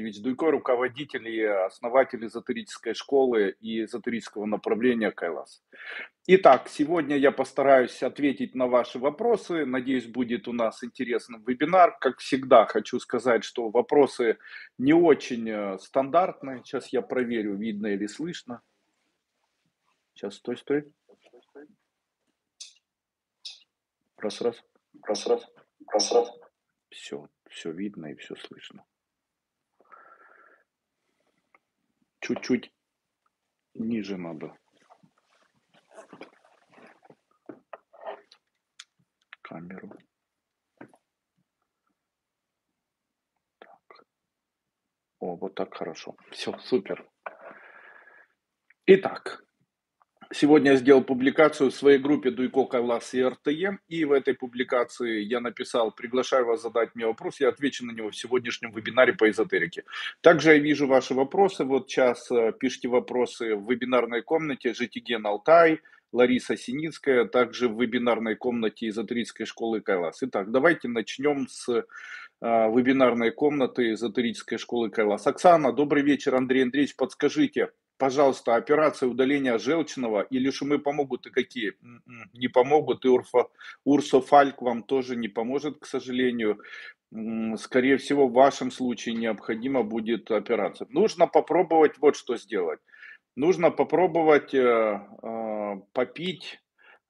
Евгеньевич Дуйко, руководитель и основатель эзотерической школы и эзотерического направления Кайлас. Итак, сегодня я постараюсь ответить на ваши вопросы. Надеюсь, будет у нас интересный вебинар. Как всегда, хочу сказать, что вопросы не очень э, стандартные. Сейчас я проверю, видно или слышно. Сейчас, стой, стой. Раз, раз. Раз, раз. Раз, раз. Все, все видно и все слышно. Чуть-чуть ниже надо. Камеру. Так. О, вот так хорошо. Все, супер. Итак, Сегодня сделал публикацию в своей группе Дуйко Кайлас и РТЕ, и в этой публикации я написал, приглашаю вас задать мне вопрос, я отвечу на него в сегодняшнем вебинаре по эзотерике. Также я вижу ваши вопросы, вот сейчас э, пишите вопросы в вебинарной комнате Житиген Алтай, Лариса Синицкая, также в вебинарной комнате эзотерической школы Кайлас. Итак, давайте начнем с э, вебинарной комнаты эзотерической школы Кайлас. Оксана, добрый вечер, Андрей Андреевич, подскажите, пожалуйста, операция удаления желчного или шумы помогут и какие? М-м, не помогут, и урфа, урсофальк вам тоже не поможет, к сожалению. Скорее всего, в вашем случае необходима будет операция. Нужно попробовать вот что сделать. Нужно попробовать э, э, попить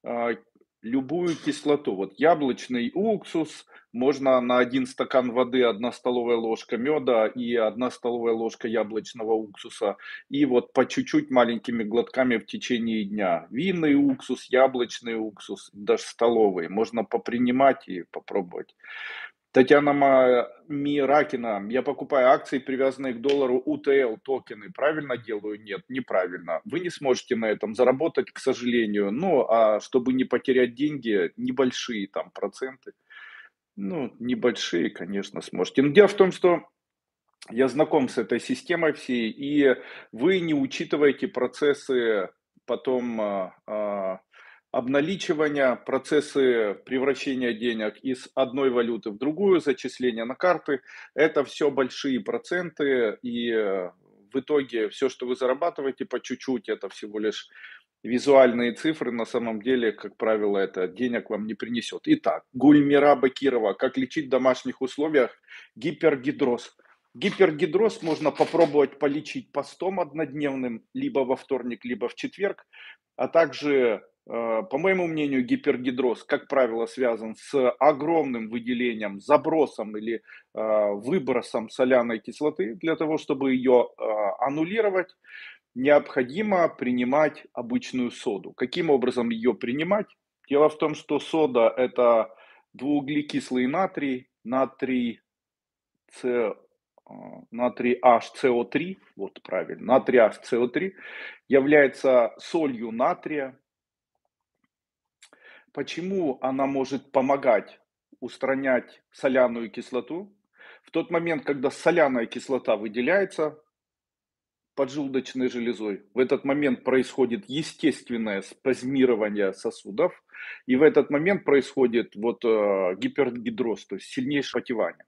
э, любую кислоту. Вот яблочный уксус, можно на один стакан воды одна столовая ложка меда и одна столовая ложка яблочного уксуса. И вот по чуть-чуть маленькими глотками в течение дня. Винный уксус, яблочный уксус, даже столовый. Можно попринимать и попробовать. Татьяна Миракина, я покупаю акции, привязанные к доллару УТЛ токены. Правильно делаю? Нет, неправильно. Вы не сможете на этом заработать, к сожалению. Ну, а чтобы не потерять деньги, небольшие там проценты. Ну, небольшие, конечно, сможете. Но дело в том, что я знаком с этой системой всей, и вы не учитываете процессы потом а, а, обналичивания, процессы превращения денег из одной валюты в другую, зачисления на карты, это все большие проценты, и э, в итоге все, что вы зарабатываете по чуть-чуть, это всего лишь визуальные цифры, на самом деле, как правило, это денег вам не принесет. Итак, Гульмира Бакирова, как лечить в домашних условиях гипергидроз. Гипергидроз можно попробовать полечить постом однодневным, либо во вторник, либо в четверг, а также Э, по моему мнению, гипергидроз, как правило, связан с огромным выделением, забросом или э, выбросом соляной кислоты. Для того, чтобы ее э, аннулировать, необходимо принимать обычную соду. Каким образом ее принимать? Дело в том, что сода – это двууглекислый натрий, натрий, С, натрий HCO3, вот правильно, натрий HCO3 является солью натрия, Почему она может помогать устранять соляную кислоту? В тот момент, когда соляная кислота выделяется поджелудочной железой, в этот момент происходит естественное спазмирование сосудов, и в этот момент происходит вот э, гипергидроз, то есть сильнейшее потевание.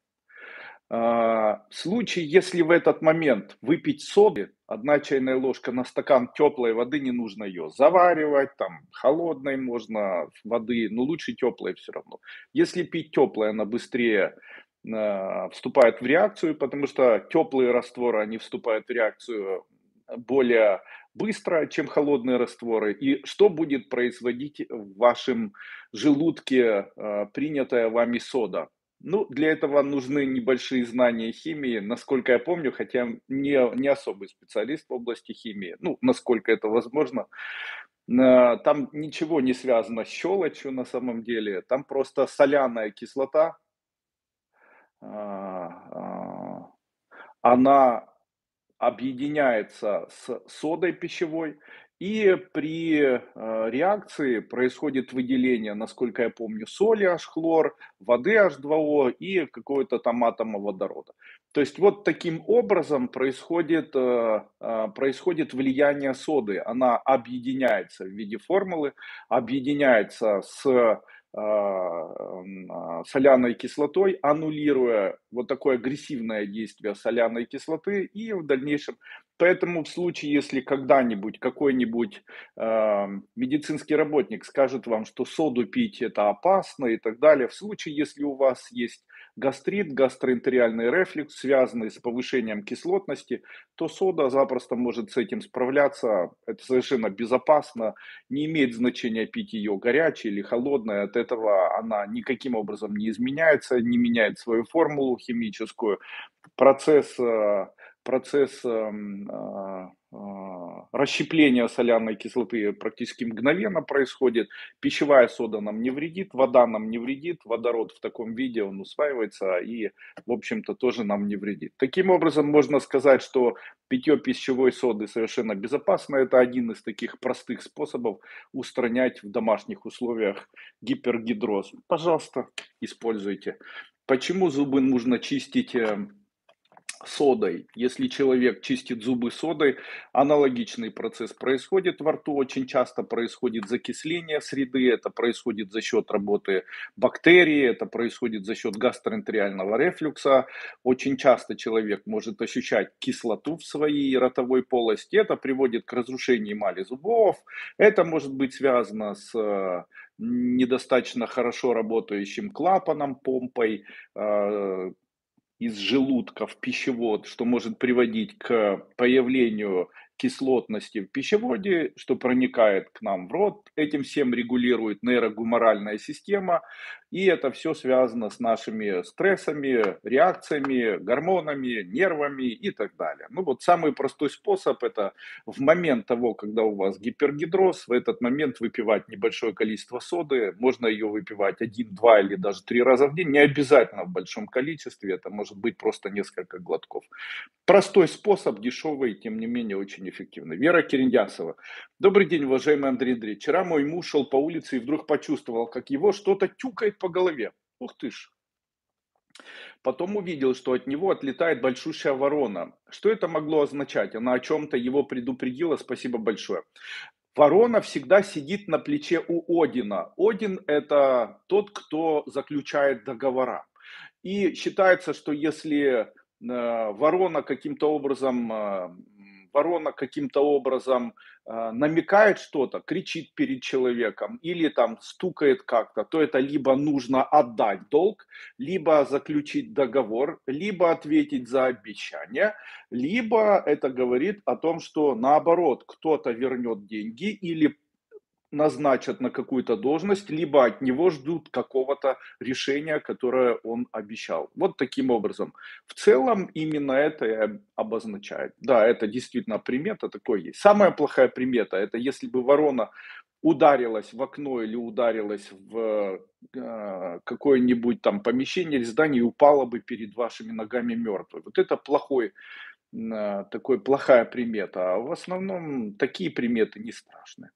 А, в случае, если в этот момент выпить соды, одна чайная ложка на стакан теплой воды, не нужно ее заваривать, там холодной можно воды, но лучше теплой все равно. Если пить теплое, она быстрее э, вступает в реакцию, потому что теплые растворы, они вступают в реакцию более быстро, чем холодные растворы. И что будет производить в вашем желудке э, принятая вами сода? Ну, для этого нужны небольшие знания химии, насколько я помню, хотя не, не особый специалист в области химии, ну, насколько это возможно. Там ничего не связано с щелочью на самом деле, там просто соляная кислота, а, а, она объединяется с содой пищевой, и при э, реакции происходит выделение, насколько я помню, соли H-хлор, воды H2O и какого-то там атома водорода. То есть вот таким образом происходит, э, э, происходит влияние соды. Она объединяется в виде формулы, объединяется с а, соляной кислотой, аннулируя вот такое агрессивное действие соляной кислоты и в дальнейшем. Поэтому в случае, если когда-нибудь какой-нибудь э, медицинский работник скажет вам, что соду пить это опасно и так далее, в случае, если у вас есть гастрит, гастроэнтериальный рефлюкс, связанный с повышением кислотности, то сода запросто может с этим справляться. Это совершенно безопасно. Не имеет значения пить ее горячей или холодной. От этого она никаким образом не изменяется, не меняет свою формулу химическую. Процесс э, процесс эм, а, а, расщепления соляной кислоты практически мгновенно происходит. Пищевая сода нам не вредит, вода нам не вредит, водород в таком виде он усваивается и, в общем-то, тоже нам не вредит. Таким образом, можно сказать, что питье пищевой соды совершенно безопасно. Это один из таких простых способов устранять в домашних условиях гипергидроз. Пожалуйста, используйте. Почему зубы нужно чистить эм, содой. Если человек чистит зубы содой, аналогичный процесс происходит во рту. Очень часто происходит закисление среды, это происходит за счет работы бактерий, это происходит за счет гастроэнтериального рефлюкса. Очень часто человек может ощущать кислоту в своей ротовой полости. Это приводит к разрушению эмали зубов. Это может быть связано с э, недостаточно хорошо работающим клапаном, помпой, э, из желудка в пищевод, что может приводить к появлению кислотности в пищеводе, что проникает к нам в рот. Этим всем регулирует нейрогуморальная система. И это все связано с нашими стрессами, реакциями, гормонами, нервами и так далее. Ну вот самый простой способ это в момент того, когда у вас гипергидроз, в этот момент выпивать небольшое количество соды. Можно ее выпивать один, два или даже три раза в день. Не обязательно в большом количестве, это может быть просто несколько глотков. Простой способ, дешевый, тем не менее очень эффективный. Вера Кирендясова. Добрый день, уважаемый Андрей Андреевич. Вчера мой муж шел по улице и вдруг почувствовал, как его что-то тюкает по голове. Ух ты ж. Потом увидел, что от него отлетает большущая ворона. Что это могло означать? Она о чем-то его предупредила. Спасибо большое. Ворона всегда сидит на плече у Одина. Один – это тот, кто заключает договора. И считается, что если э, ворона каким-то образом э, ворона каким-то образом намекает что-то, кричит перед человеком или там стукает как-то, то это либо нужно отдать долг, либо заключить договор, либо ответить за обещание, либо это говорит о том, что наоборот кто-то вернет деньги или назначат на какую-то должность, либо от него ждут какого-то решения, которое он обещал. Вот таким образом. В целом именно это и обозначает. Да, это действительно примета такой есть. Самая плохая примета, это если бы ворона ударилась в окно или ударилась в э, какое-нибудь там помещение или здание и упала бы перед вашими ногами мертвой. Вот это плохой, э, такой плохая примета. А в основном такие приметы не страшные.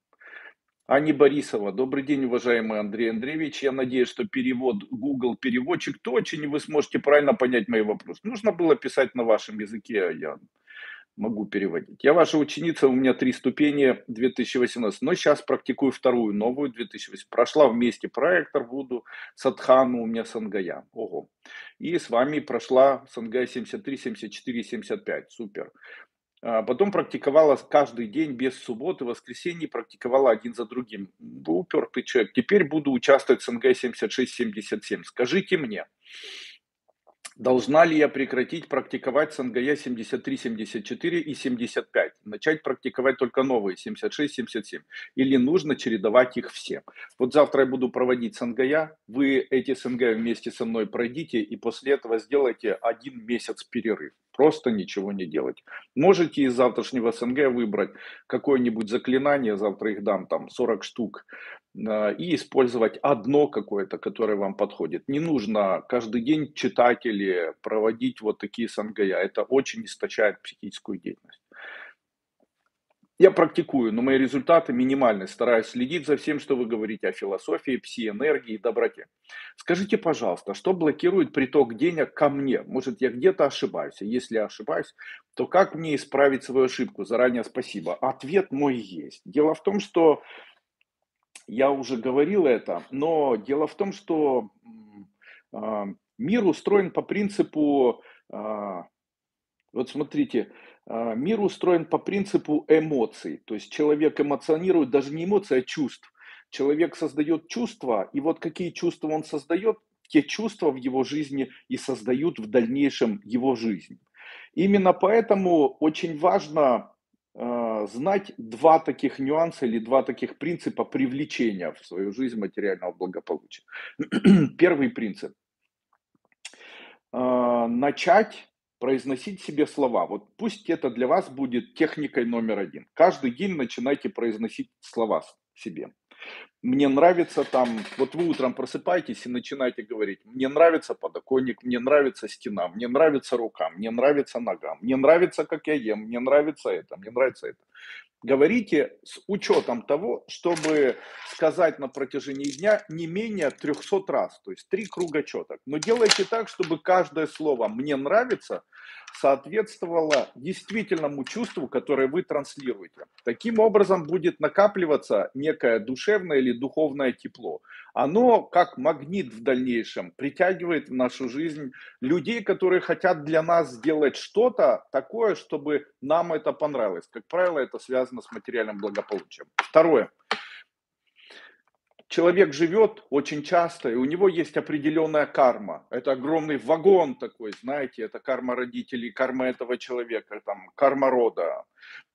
Ани Борисова. Добрый день, уважаемый Андрей Андреевич. Я надеюсь, что перевод Google переводчик точен, и вы сможете правильно понять мои вопросы. Нужно было писать на вашем языке, а я могу переводить. Я ваша ученица, у меня три ступени 2018, но сейчас практикую вторую, новую 2018. Прошла вместе проектор Вуду, Садхану, у меня Сангая. Ого. И с вами прошла Сангая 73, 74, 75. Супер. А, потом практиковала каждый день без субботы, воскресенье, практиковала один за другим. Упертый человек. Теперь буду участвовать в СНГ 76-77. Скажите мне, Должна ли я прекратить практиковать Сангая 73, 74 и 75? Начать практиковать только новые 76, 77? Или нужно чередовать их все? Вот завтра я буду проводить Сангая. Вы эти Сангая вместе со мной пройдите и после этого сделайте один месяц перерыв. Просто ничего не делать. Можете из завтрашнего СНГ выбрать какое-нибудь заклинание, завтра их дам там 40 штук, а, и использовать одно какое-то, которое вам подходит. Не нужно каждый день читать или проводить вот такие сангая. Это очень источает психическую деятельность. Я практикую, но мои результаты минимальны. Стараюсь следить за всем, что вы говорите о философии, пси-энергии и доброте. Скажите, пожалуйста, что блокирует приток денег ко мне? Может, я где-то ошибаюсь? Если я ошибаюсь, то как мне исправить свою ошибку? Заранее спасибо. Ответ мой есть. Дело в том, что я уже говорил это, но дело в том, что а, мир устроен по принципу, а, вот смотрите, а, мир устроен по принципу эмоций. То есть человек эмоционирует даже не эмоции, а чувств. Человек создает чувства, и вот какие чувства он создает, те чувства в его жизни и создают в дальнейшем его жизнь. Именно поэтому очень важно э, знать два таких нюанса или два таких принципа привлечения в свою жизнь материального благополучия. Первый принцип. Э, начать произносить себе слова. Вот пусть это для вас будет техникой номер один. Каждый день начинайте произносить слова себе. Мне нравится там, вот вы утром просыпаетесь и начинаете говорить, мне нравится подоконник, мне нравится стена, мне нравится рука, мне нравится нога, мне нравится, как я ем, мне нравится это, мне нравится это. Говорите с учетом того, чтобы сказать на протяжении дня не менее 300 раз, то есть три круга четок. Но делайте так, чтобы каждое слово «мне нравится» соответствовало действительному чувству, которое вы транслируете. Таким образом будет накапливаться некое душевное или духовное тепло. Оно, как магнит в дальнейшем, притягивает в нашу жизнь людей, которые хотят для нас сделать что-то такое, чтобы нам это понравилось. Как правило, это связано с материальным благополучием. Второе человек живет очень часто, и у него есть определенная карма. Это огромный вагон такой, знаете, это карма родителей, карма этого человека, там, карма рода.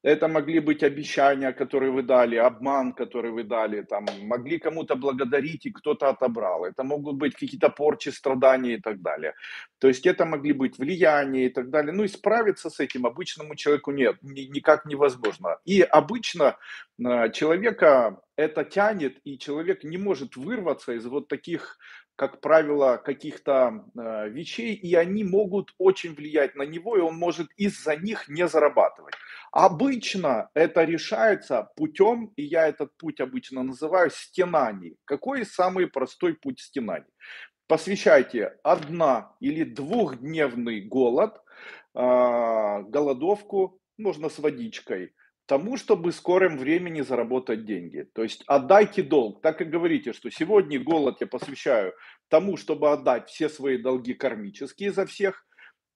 Это могли быть обещания, которые вы дали, обман, который вы дали, там, могли кому-то благодарить, и кто-то отобрал. Это могут быть какие-то порчи, страдания и так далее. То есть это могли быть влияния и так далее. Ну и справиться с этим обычному человеку нет, никак невозможно. И обычно э, человека это тянет, и человек не может вырваться из вот таких как правило, каких-то э, вещей, и они могут очень влиять на него, и он может из-за них не зарабатывать. Обычно это решается путем, и я этот путь обычно называю стенаний. Какой самый простой путь стенаний? Посвящайте одна- или двухдневный голод, а, голодовку, можно с водичкой, тому, чтобы в скором времени заработать деньги. То есть отдайте долг. Так и говорите, что сегодня голод я посвящаю тому, чтобы отдать все свои долги кармические за всех,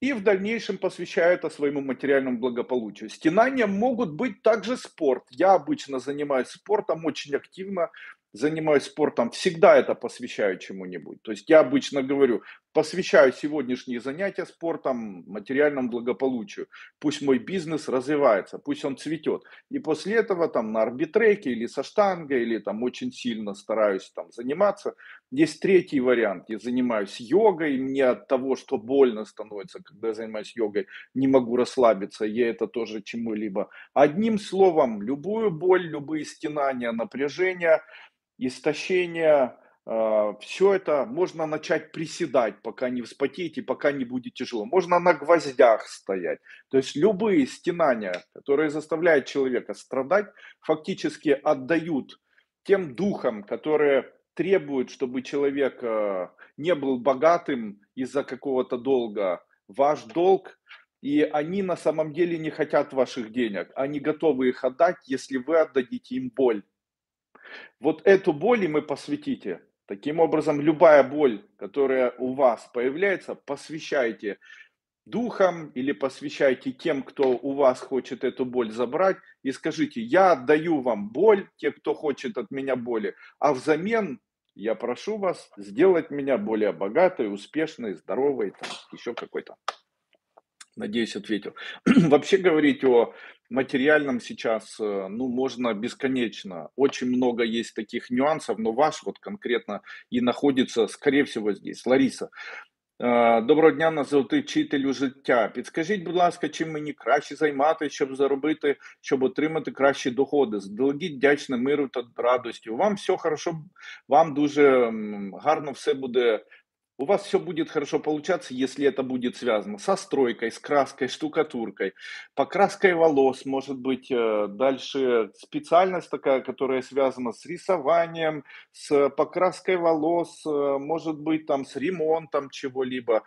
и в дальнейшем посвящаю это своему материальному благополучию. Стенания могут быть также спорт. Я обычно занимаюсь спортом очень активно, занимаюсь спортом, всегда это посвящаю чему-нибудь. То есть я обычно говорю, посвящаю сегодняшние занятия спортом, материальному благополучию. Пусть мой бизнес развивается, пусть он цветет. И после этого там на арбитреке или со штангой, или там очень сильно стараюсь там заниматься. Есть третий вариант. Я занимаюсь йогой, мне от того, что больно становится, когда я занимаюсь йогой, не могу расслабиться, я это тоже чему-либо. Одним словом, любую боль, любые стенания, напряжения – истощение, все это можно начать приседать, пока не вспотеете, пока не будет тяжело. Можно на гвоздях стоять. То есть любые стенания, которые заставляют человека страдать, фактически отдают тем духам, которые требуют, чтобы человек а, не был богатым из-за какого-то долга. Ваш долг, и они на самом деле не хотят ваших денег. Они готовы их отдать, если вы отдадите им боль. Вот эту боль мы посвятите. Таким образом, любая боль, которая у вас появляется, посвящайте духам или посвящайте тем, кто у вас хочет эту боль забрать, и скажите, я отдаю вам боль, те, кто хочет от меня боли, а взамен я прошу вас сделать меня более богатой, успешной, здоровой, там, еще какой-то. Надеюсь, ответил. Вообще говорить о материальном сейчас, э, ну, можно бесконечно. Очень много есть таких нюансов, но ваш вот конкретно и находится, скорее всего, здесь. Лариса, э, Доброго дня, на золотий вчителю життя. Підскажіть, будь ласка, чим мені краще займатися, щоб заробити, щоб отримати кращі доходи? Здалегідь вдячне миру та радості. Вам все хорошо, вам дуже гарно все буде у вас все будет хорошо получаться, если это будет связано со стройкой, с краской, штукатуркой, покраской волос, может быть, э, дальше специальность такая, которая связана с рисованием, с покраской волос, э, может быть, там, с ремонтом чего-либо.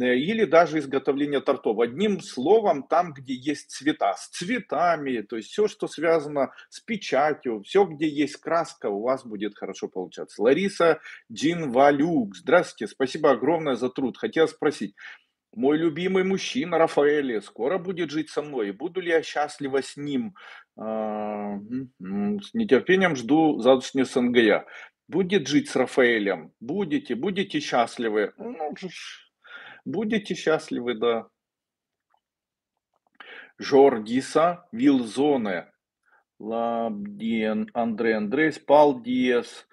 Э, или даже изготовление тортов. Одним словом, там, где есть цвета, с цветами, то есть все, что связано с печатью, все, где есть краска, у вас будет хорошо получаться. Лариса Джинвалюк, здравствуйте, спасибо огромное за труд. Хотел спросить, мой любимый мужчина Рафаэль скоро будет жить со мной, буду ли я счастлива с ним? А, с нетерпением жду завтрашнего СНГЯ. Будет жить с Рафаэлем? Будете, будете счастливы? Ну, Будете счастливы, да. Жордиса, Вилзоне, Лабдien, Андрей Андрей, Палдиес,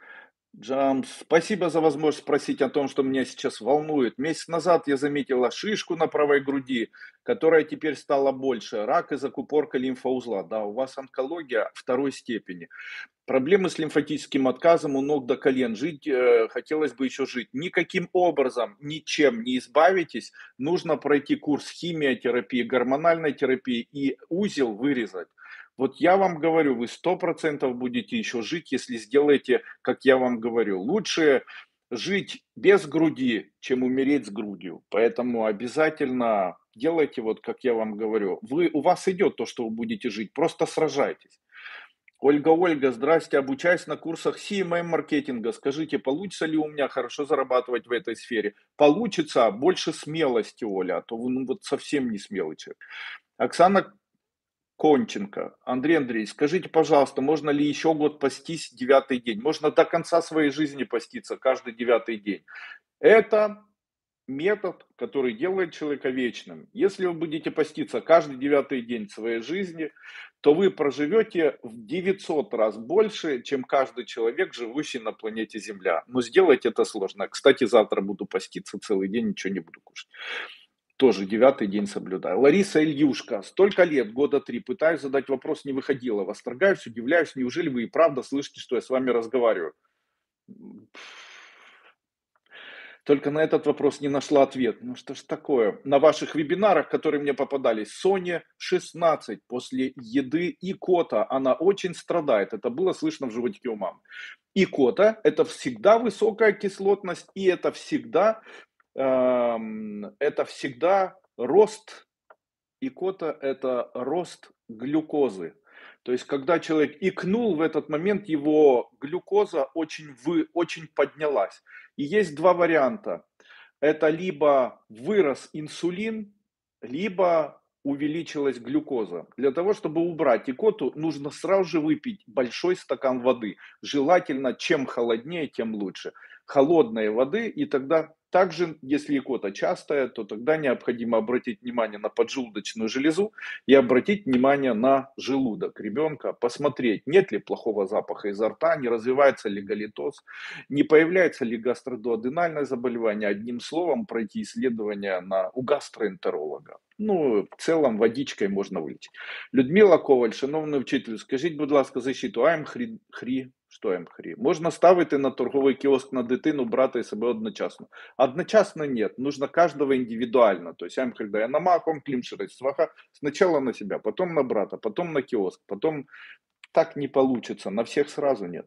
Джамс. Спасибо за возможность спросить о том, что меня сейчас волнует. Месяц назад я заметила шишку на правой груди, которая теперь стала больше. Рак и закупорка лимфоузла. Да, у вас онкология второй степени. Проблемы с лимфатическим отказом у ног до колен. Жить э, хотелось бы еще жить. Никаким образом, ничем не избавитесь. Нужно пройти курс химиотерапии, гормональной терапии и узел вырезать. Вот я вам говорю, вы сто процентов будете еще жить, если сделаете, как я вам говорю. Лучше жить без груди, чем умереть с грудью. Поэтому обязательно делайте вот, как я вам говорю. Вы, у вас идет то, что вы будете жить, просто сражайтесь. Ольга, Ольга, здрасте, обучаюсь на курсах CMM маркетинга. Скажите, получится ли у меня хорошо зарабатывать в этой сфере? Получится, больше смелости, Оля, а то вы ну, вот совсем не смелый человек. Оксана Конченко. Андрей Андреевич, скажите, пожалуйста, можно ли еще год постись девятый день? Можно до конца своей жизни поститься каждый девятый день. Это метод, который делает человека вечным. Если вы будете поститься каждый девятый день своей жизни, то вы проживете в 900 раз больше, чем каждый человек, живущий на планете Земля. Но сделать это сложно. Кстати, завтра буду поститься целый день, ничего не буду кушать тоже девятый день соблюдаю. Лариса Ильюшка, столько лет, года три, пытаюсь задать вопрос, не выходила. Восторгаюсь, удивляюсь, неужели вы и правда слышите, что я с вами разговариваю? Только на этот вопрос не нашла ответ. Ну что ж такое? На ваших вебинарах, которые мне попадались, Соня 16 после еды и кота, она очень страдает. Это было слышно в животике у мамы. И кота – это всегда высокая кислотность, и это всегда это всегда рост икота, это рост глюкозы. То есть, когда человек икнул, в этот момент его глюкоза очень, вы, очень поднялась. И есть два варианта. Это либо вырос инсулин, либо увеличилась глюкоза. Для того, чтобы убрать икоту, нужно сразу же выпить большой стакан воды. Желательно, чем холоднее, тем лучше. Холодной воды, и тогда также, если икота частая, то тогда необходимо обратить внимание на поджелудочную железу и обратить внимание на желудок ребенка, посмотреть, нет ли плохого запаха изо рта, не развивается ли галитоз, не появляется ли гастродуоденальное заболевание. Одним словом, пройти исследование на, у гастроэнтеролога. Ну, в целом водичкой можна вилічити. Людмила Коваль, шановний вчитель, скажіть, будь ласка, защиту АМ хрі, хрі що МХРІ? Можна ставити на торговий кіоск на дитину, брати себе одночасно. Одночасно нет, нужно каждого индивидуально. То есть МХР дає на маком, климшерить сваха, сначала на себя, потом на брата, потом на кіоск, потом так не получится, на всех сразу нет.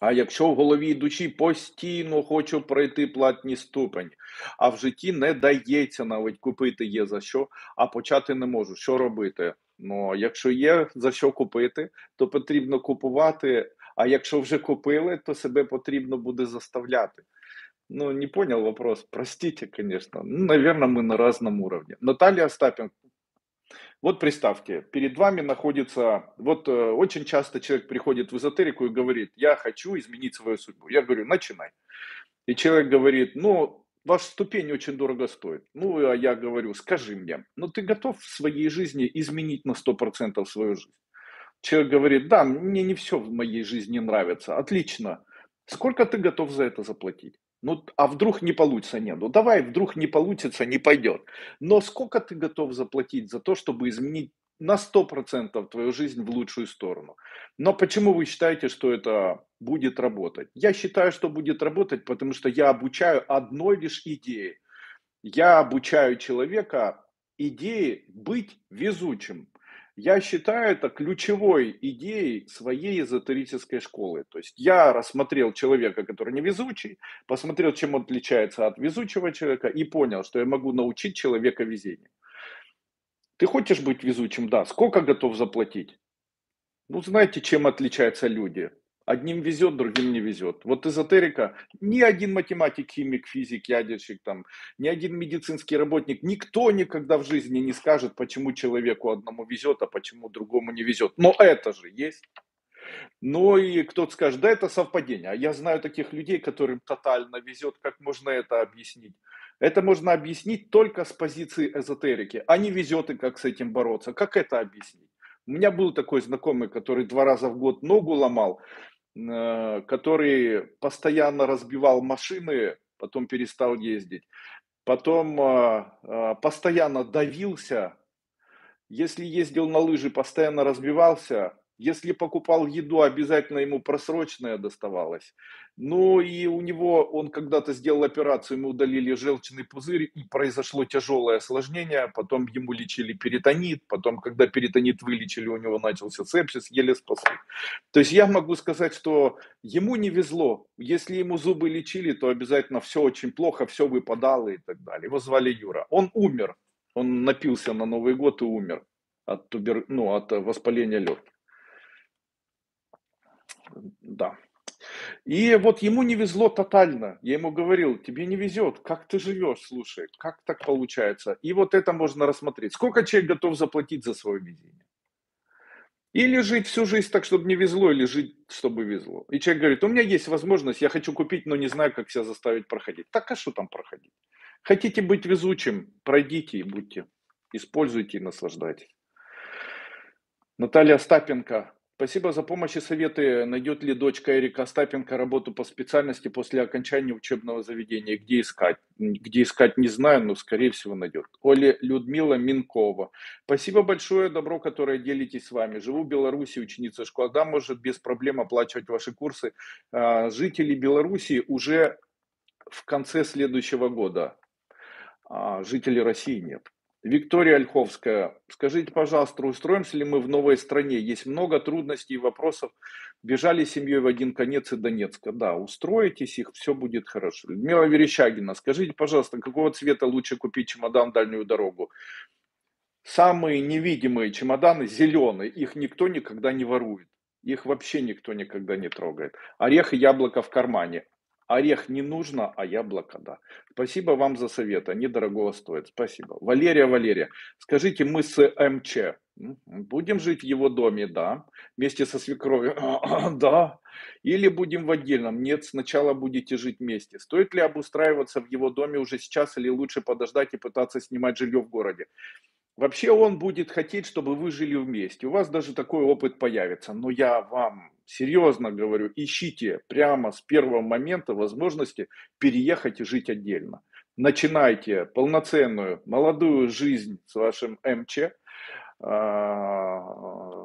А якщо в голові душі постійно хочу пройти платні ступень, а в житті не дається навіть купити є за що, а почати не можу. Що робити? Ну, якщо є за що купити, то потрібно купувати. А якщо вже купили, то себе потрібно буде заставляти. Ну, не понял вопрос. Простите, конечно. Ну, наверное, мы на разном уровне. Наталья Остапенко. Вот представьте, перед вами находится, вот э, очень часто человек приходит в эзотерику и говорит, я хочу изменить свою судьбу. Я говорю, начинай. И человек говорит, ну, ваша ступень очень дорого стоит. Ну, а я говорю, скажи мне, ну ты готов в своей жизни изменить на 100% свою жизнь? Человек говорит, да, мне не все в моей жизни нравится. Отлично. Сколько ты готов за это заплатить? Ну, а вдруг не получится? Нет, ну давай, вдруг не получится, не пойдет. Но сколько ты готов заплатить за то, чтобы изменить на 100% твою жизнь в лучшую сторону. Но почему вы считаете, что это будет работать? Я считаю, что будет работать, потому что я обучаю одной лишь идее. Я обучаю человека идее быть везучим. Я считаю это ключевой идеей своей эзотерической школы. То есть я рассмотрел человека, который невезучий, посмотрел, чем он отличается от везучего человека и понял, что я могу научить человека везению. Ты хочешь быть везучим? Да. Сколько готов заплатить? Ну, знаете, чем отличаются люди? Одним везет, другим не везет. Вот эзотерика, ни один математик, химик, физик, ядерщик, там, ни один медицинский работник, никто никогда в жизни не скажет, почему человеку одному везет, а почему другому не везет. Но это же есть. Ну и кто-то скажет, да это совпадение. А я знаю таких людей, которым тотально везет. Как можно это объяснить? Это можно объяснить только с позиции эзотерики. А не везет и как с этим бороться. Как это объяснить? У меня был такой знакомый, который два раза в год ногу ломал. Э, который постоянно разбивал машины, потом перестал ездить, потом а, а, постоянно давился, если ездил на лыжи, постоянно разбивался, если покупал еду, обязательно ему просрочная доставалась. Ну и у него, он когда-то сделал операцию, ему удалили желчный пузырь, и произошло тяжелое осложнение, потом ему лечили перитонит, потом, когда перитонит вылечили, у него начался сепсис, еле спасли. То есть я могу сказать, что ему не везло. Если ему зубы лечили, то обязательно все очень плохо, все выпадало и так далее. Его звали Юра. Он умер, он напился на Новый год и умер от, тубер... ну, от воспаления легких да. И вот ему не везло тотально. Я ему говорил, тебе не везет, как ты живешь, слушай, как так получается. И вот это можно рассмотреть. Сколько человек готов заплатить за свое везение? Или жить всю жизнь так, чтобы не везло, или жить, чтобы везло. И человек говорит, у меня есть возможность, я хочу купить, но не знаю, как себя заставить проходить. Так а что там проходить? Хотите быть везучим, пройдите и будьте. Используйте и наслаждайтесь. Наталья Остапенко, Спасибо за помощь и советы. Найдет ли дочка Эрика Остапенко работу по специальности после окончания учебного заведения? Где искать? Где искать не знаю, но скорее всего найдет. Оля Людмила Минкова. Спасибо большое, добро, которое делитесь с вами. Живу в Беларуси, ученица школы. Да, может без проблем оплачивать ваши курсы. А, жители Беларуси уже в конце следующего года. А, жителей России нет. Виктория Ольховская, скажите, пожалуйста, устроимся ли мы в новой стране? Есть много трудностей и вопросов. Бежали семьей в один конец и Донецка. Да, устроитесь их, все будет хорошо. Людмила Верещагина, скажите, пожалуйста, какого цвета лучше купить чемодан в дальнюю дорогу? Самые невидимые чемоданы зеленые, их никто никогда не ворует. Их вообще никто никогда не трогает. Орех и яблоко в кармане. Орех не нужно, а яблоко да. Спасибо вам за совет, они дорогого стоят. Спасибо. Валерия, Валерия, скажите, мы с МЧ будем жить в его доме, да, вместе со свекровью, да, или будем в отдельном? Нет, сначала будете жить вместе. Стоит ли обустраиваться в его доме уже сейчас или лучше подождать и пытаться снимать жилье в городе? Вообще он будет хотеть, чтобы вы жили вместе. У вас даже такой опыт появится. Но я вам серьезно говорю, ищите прямо с первого момента возможности переехать и жить отдельно. Начинайте полноценную молодую жизнь с вашим МЧ, а,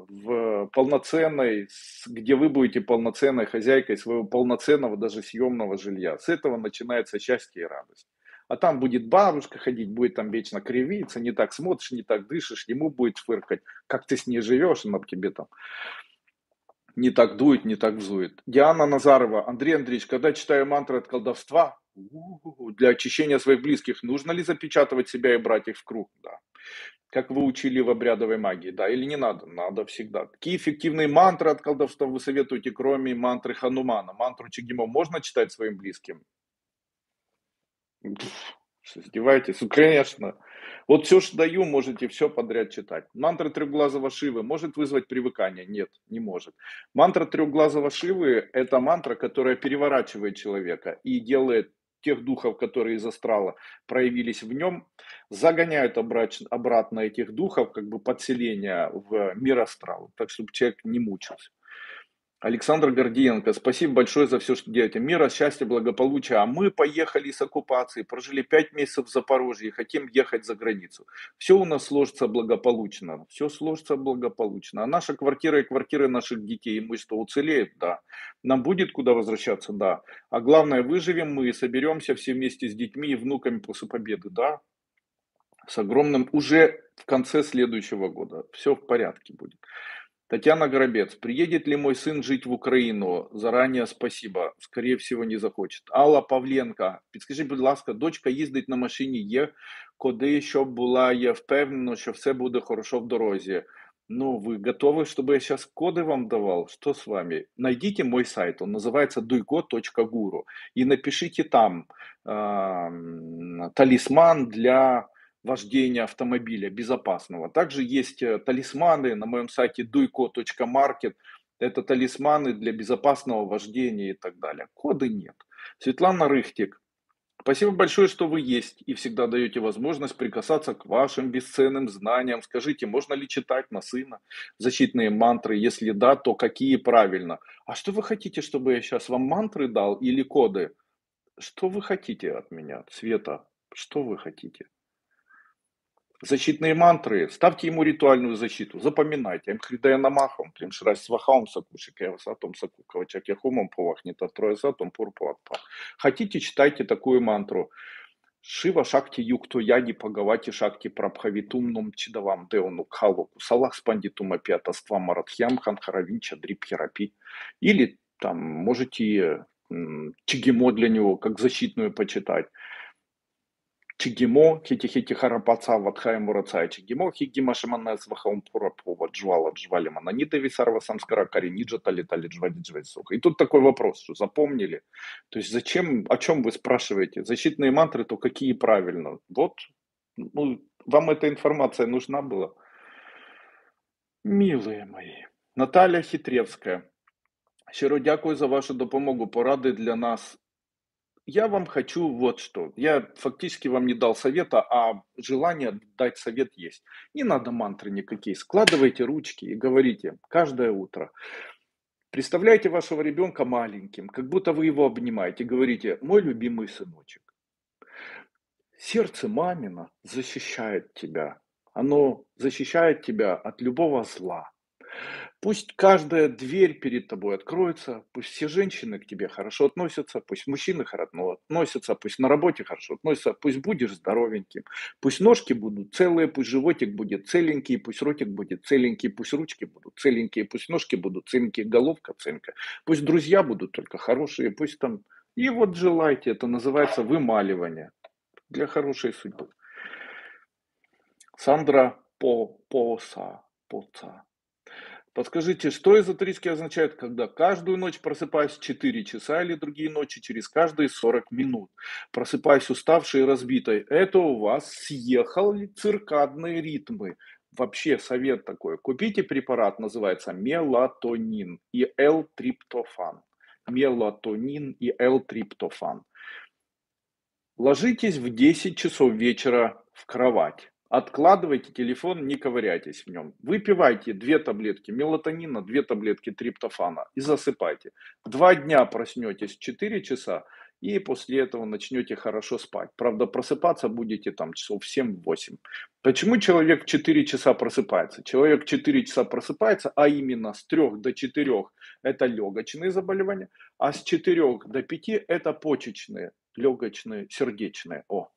в полноценной, где вы будете полноценной хозяйкой своего полноценного даже съемного жилья. С этого начинается счастье и радость а там будет бабушка ходить, будет там вечно кривиться, не так смотришь, не так дышишь, ему будет фыркать, как ты с ней живешь, она тебе там не так дует, не так взует. Диана Назарова, Андрей Андреевич, когда читаю мантры от колдовства, для очищения своих близких, нужно ли запечатывать себя и брать их в круг? Да. Как вы учили в обрядовой магии, да, или не надо? Надо всегда. Какие эффективные мантры от колдовства вы советуете, кроме мантры Ханумана? Мантру Чигимо можно читать своим близким? Что, издеваетесь? Ну, конечно. Вот все, что даю, можете все подряд читать. Мантра трехглазого Шивы может вызвать привыкание? Нет, не может. Мантра трехглазого Шивы – это мантра, которая переворачивает человека и делает тех духов, которые из астрала проявились в нем, загоняют обратно этих духов, как бы подселение в мир астрала, так чтобы человек не мучился. Александр Гордиенко, спасибо большое за все, что делаете. Мира, счастья, благополучия. А мы поехали с оккупации, прожили пять месяцев в Запорожье, хотим ехать за границу. Все у нас сложится благополучно. Все сложится благополучно. А наша квартира и квартиры наших детей, имущество уцелеет, да. Нам будет куда возвращаться, да. А главное, выживем мы и соберемся все вместе с детьми и внуками после победы, да. с огромным уже в конце следующего года. Все в порядке будет. Татьяна Горобец. Приедет ли мой сын жить в Украину? Заранее спасибо. Скорее всего, не захочет. Алла Павленко. Підскажіть, будь ласка, дочка їздить на машині, є куди, щоб була, я впевнена, що все буде хорошо в дорозі. Ну, вы готовы, чтобы я сейчас коды вам давал? Что с вами? Найдите мой сайт, он называется duйко.гуру, и напишите там э, талисман для вождения автомобиля безопасного. Также есть э, талисманы на моем сайте duйко.market. Это талисманы для безопасного вождения и так далее. Коды нет. Светлана Рыхтик. Спасибо большое, что вы есть и всегда даете возможность прикасаться к вашим бесценным знаниям. Скажите, можно ли читать на сына защитные мантры? Если да, то какие правильно? А что вы хотите, чтобы я сейчас вам мантры дал или коды? Что вы хотите от меня, Света? Что вы хотите? Защитные мантры, ставьте ему ритуальную защиту, запоминайте. Амхридая намахом, трим шрай свахаум сакушик, я сатом сакукава чакяхумом повахнет, а трое сатом пурпуатпа. Хотите, читайте такую мантру. Шива шакти юкту яди пагавати шакти прабхавитумнум чидавам деону кхалоку салах спандитум апиатаства маратхьям ханхаравинча дрипхерапи. Или там можете чигимо для него как защитную почитать. Чигимо, хити-хити харапаца, ватхая мурацая чигимо, хигима шаманес вахаумпура пува джвала джвалима нанидави сарва самскара кариниджа тали тали джвади джвайсуха. И тут такой вопрос, что запомнили? То есть зачем, о чем вы спрашиваете? Защитные мантры, то какие правильно? Вот, ну, вам эта информация нужна была? Милые мои. Наталья Хитревская. Щиро дякую за вашу допомогу. Поради для нас я вам хочу вот что. Я фактически вам не дал совета, а желание дать совет есть. Не надо мантры никакие. Складывайте ручки и говорите каждое утро. Представляете вашего ребенка маленьким, как будто вы его обнимаете. Говорите, мой любимый сыночек. Сердце мамина защищает тебя. Оно защищает тебя от любого зла. Пусть каждая дверь перед тобой откроется, пусть все женщины к тебе хорошо относятся, пусть мужчины хорошо относятся, пусть на работе хорошо относятся, пусть будешь здоровеньким, пусть ножки будут целые, пусть животик будет целенький, пусть ротик будет целенький, пусть ручки будут целенькие, пусть ножки будут целенькие, головка целенькая, пусть друзья будут только хорошие, пусть там... И вот желайте, это называется вымаливание для хорошей судьбы. Сандра По Поса Поца. Подскажите, что эзотерически означает, когда каждую ночь просыпаюсь 4 часа или другие ночи через каждые 40 минут? Просыпаюсь уставшей и разбитой. Это у вас съехали циркадные ритмы. Вообще совет такой. Купите препарат, называется мелатонин и L-триптофан. Мелатонин и L-триптофан. Ложитесь в 10 часов вечера в кровать. Откладывайте телефон, не ковыряйтесь в нем. Выпивайте две таблетки мелатонина, две таблетки триптофана и засыпайте. Два дня проснетесь 4 часа и после этого начнете хорошо спать. Правда, просыпаться будете там часов 7-8. Почему человек 4 часа просыпается? Человек 4 часа просыпается, а именно с 3 до 4 это легочные заболевания, а с 4 до 5 это почечные, легочные, сердечные. О,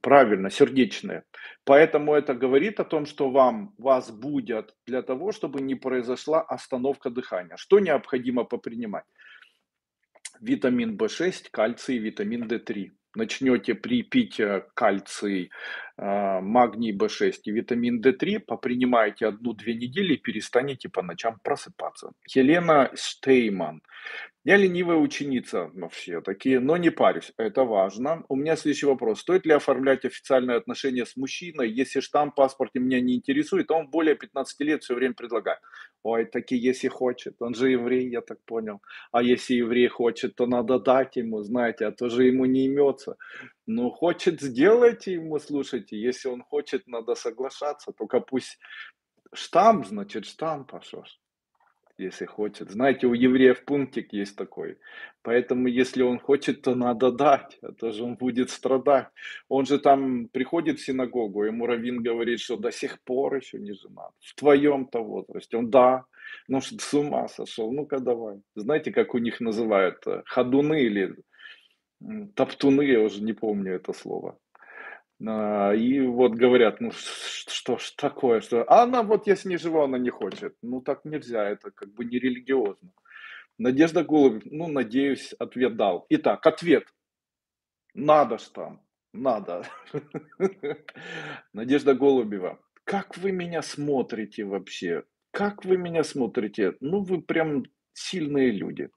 правильно, сердечные. Поэтому это говорит о том, что вам, вас будет для того, чтобы не произошла остановка дыхания. Что необходимо попринимать? Витамин В6, кальций, витамин D3. Начнете припить э, кальций, а, магний В6 и витамин D3, попринимаете одну-две недели и перестанете по ночам просыпаться. Елена Штейман. Я ленивая ученица, но все такие, но не парюсь, это важно. У меня следующий вопрос. Стоит ли оформлять официальные отношения с мужчиной, если штамп в паспорте меня не интересует, он более 15 лет все время предлагает. Ой, таки, если хочет, он же еврей, я так понял. А если еврей хочет, то надо дать ему, знаете, а то же ему не имется. Ну, хочет, сделайте ему, слушайте. Если он хочет, надо соглашаться. Только пусть штамп, значит, штамп, а что ж если хочет. Знаете, у евреев пунктик есть такой. Поэтому, если он хочет, то надо дать, а то же он будет страдать. Он же там приходит в синагогу, ему Равин говорит, что до сих пор еще не женат. В твоем-то возрасте. Он, да, ну что с ума сошел, ну-ка давай. Знаете, как у них называют? Ходуны или топтуны, я уже не помню это слово. А, и вот говорят: "Ну что ж такое, что" А она вот я с ней живу, она не хочет. Ну так нельзя, это как бы не религиозно. Надежда Голубев, ну, надеюсь, ответ дал. Итак, ответ. Надо ж там, надо. Надежда Голубева. Как вы меня смотрите вообще? Как вы меня смотрите? Ну, вы прям сильные люди.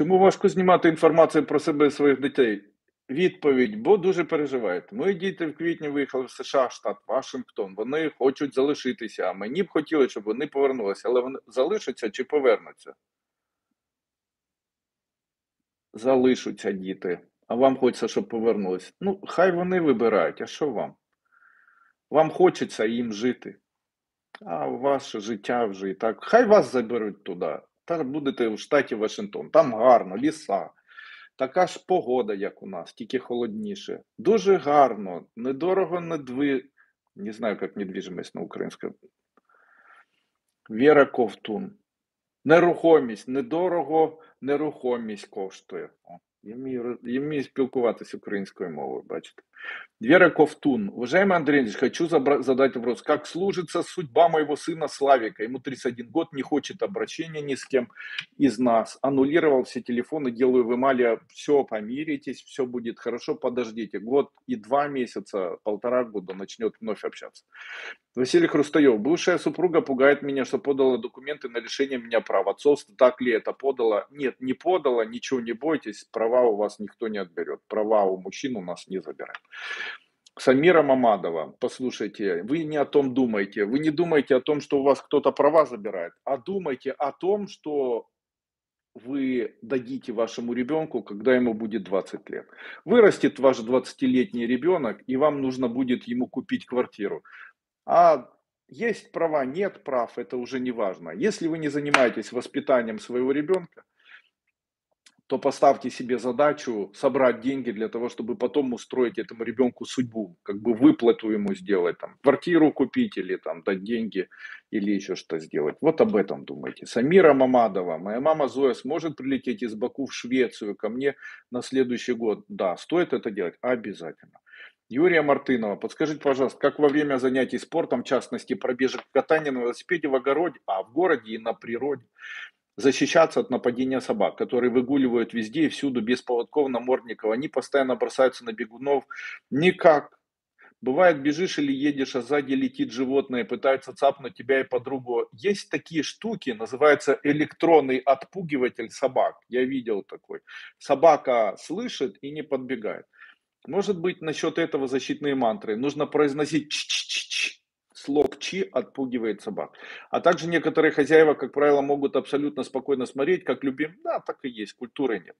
Чому важко знімати інформацію про себе і своїх дітей? Відповідь, бо дуже переживаєте. Мої діти в квітні виїхали в США, штат Вашингтон. Вони хочуть залишитися. А мені б хотілося, щоб вони повернулися, але вони залишаться чи повернуться? Залишаться діти. А вам хочеться, щоб повернулись. Ну, хай вони вибирають, а що вам? Вам хочеться їм жити. А ваше життя вже і так. Хай вас заберуть туди. Та будете в штаті Вашингтон. Там гарно, ліса. Така ж погода, як у нас, тільки холодніше. Дуже гарно, недорого, не дви... Не знаю, як недвіжимость на українському. Віра Ковтун. Нерухомість. Недорого нерухомість коштує. Я вмію спілкуватися українською мовою, бачите. Вера Ковтун. Уважаемый Андрей Андреевич, хочу задать вопрос. Как служится судьба моего сына Славика? Ему 31 год, не хочет обращения ни с кем из нас. Аннулировал все телефоны, делаю в Эмале. Все, помиритесь, все будет хорошо, подождите. Год и два месяца, полтора года начнет вновь общаться. Василий Хрустаев. Бывшая супруга пугает меня, что подала документы на лишение меня прав. Отцовство так ли это подала? Нет, не подала, ничего не бойтесь, права у вас никто не отберет. Права у мужчин у нас не забирают. Самира Мамадова, послушайте, вы не о том думаете. Вы не думаете о том, что у вас кто-то права забирает, а думайте о том, что вы дадите вашему ребенку, когда ему будет 20 лет. Вырастет ваш 20-летний ребенок, и вам нужно будет ему купить квартиру. А есть права, нет прав, это уже не важно. Если вы не занимаетесь воспитанием своего ребенка, то поставьте себе задачу собрать деньги для того, чтобы потом устроить этому ребенку судьбу, как бы выплату ему сделать, там, квартиру купить или там дать деньги или еще что сделать. Вот об этом думайте. Самира Мамадова, моя мама Зоя сможет прилететь из Баку в Швецию ко мне на следующий год? Да, стоит это делать? Обязательно. Юрия Мартынова, подскажите, пожалуйста, как во время занятий спортом, в частности пробежек катания на велосипеде в огороде, а в городе и на природе, защищаться от нападения собак, которые выгуливают везде и всюду без поводков намордников. Они постоянно бросаются на бегунов. Никак. Бывает, бежишь или едешь, а сзади летит животное, пытается цапнуть тебя и подругу. Есть такие штуки, называется электронный отпугиватель собак. Я видел такой. Собака слышит и не подбегает. Может быть, насчет этого защитные мантры. Нужно произносить -ч -ч -ч, слог чи отпугивает собак. А также некоторые хозяева, как правило, могут абсолютно спокойно смотреть, как любим. Да, так и есть, культуры нет.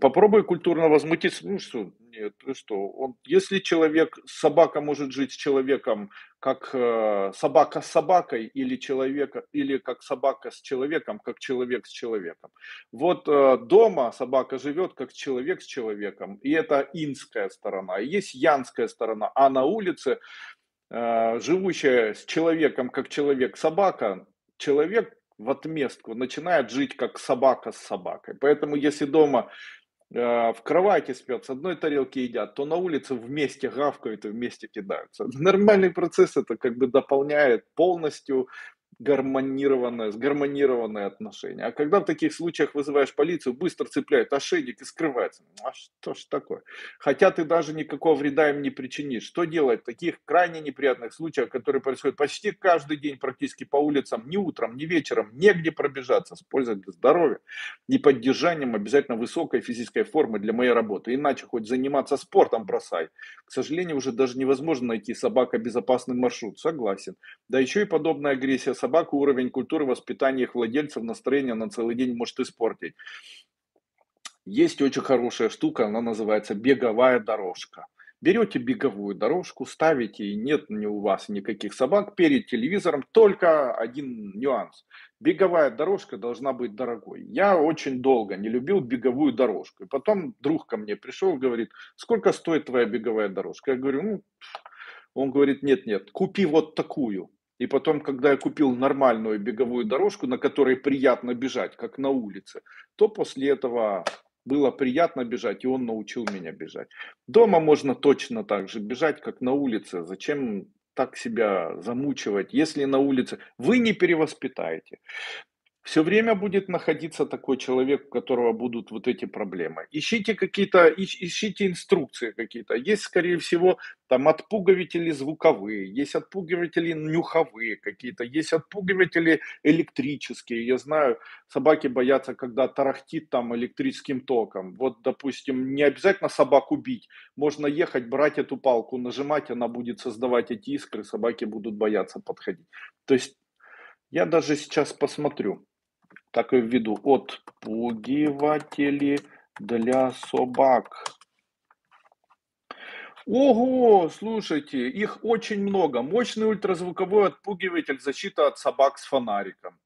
Попробуй культурно возмутиться. Ну что, нет, ты что? Он, если человек, собака может жить с человеком, как э, собака с собакой, или человека, или как собака с человеком, как человек с человеком. Вот э, дома собака живет как человек с человеком, и это инская сторона. Есть янская сторона, а на улице живущая с человеком как человек-собака, человек в отместку начинает жить как собака с собакой. Поэтому если дома э, в кровати спят, с одной тарелки едят, то на улице вместе гавкают и вместе кидаются. Нормальный процесс это как бы дополняет полностью гармонированное, сгармонированное отношение. А когда в таких случаях вызываешь полицию, быстро цепляют ошейник и скрывается. А что ж такое? Хотя ты даже никакого вреда им не причинишь. Что делать в таких крайне неприятных случаях, которые происходят почти каждый день практически по улицам, ни утром, ни вечером, негде пробежаться с пользой для здоровья и поддержанием обязательно высокой физической формы для моей работы. Иначе хоть заниматься спортом бросай. К сожалению, уже даже невозможно найти собака безопасный маршрут. Согласен. Да еще и подобная агрессия собаку уровень культуры воспитания их владельцев настроение на целый день может испортить. Есть очень хорошая штука, она называется беговая дорожка. Берете беговую дорожку, ставите, и нет у вас никаких собак перед телевизором, только один нюанс. Беговая дорожка должна быть дорогой. Я очень долго не любил беговую дорожку. И потом друг ко мне пришел говорит, сколько стоит твоя беговая дорожка? Я говорю, ну, он говорит, нет-нет, купи вот такую. И потом, когда я купил нормальную беговую дорожку, на которой приятно бежать, как на улице, то после этого было приятно бежать, и он научил меня бежать. Дома можно точно так же бежать, как на улице. Зачем так себя замучивать, если на улице вы не перевоспитаете? Все время будет находиться такой человек, у которого будут вот эти проблемы. Ищите какие-то, ищите инструкции какие-то. Есть, скорее всего, там отпугиватели звуковые, есть отпугиватели нюховые какие-то, есть отпугиватели электрические. Я знаю, собаки боятся, когда тарахтит там электрическим током. Вот, допустим, не обязательно собаку бить. Можно ехать, брать эту палку, нажимать, она будет создавать эти искры, собаки будут бояться подходить. То есть я даже сейчас посмотрю так и введу, отпугиватели для собак. Ого, слушайте, их очень много. Мощный ультразвуковой отпугиватель, защита от собак с фонариком.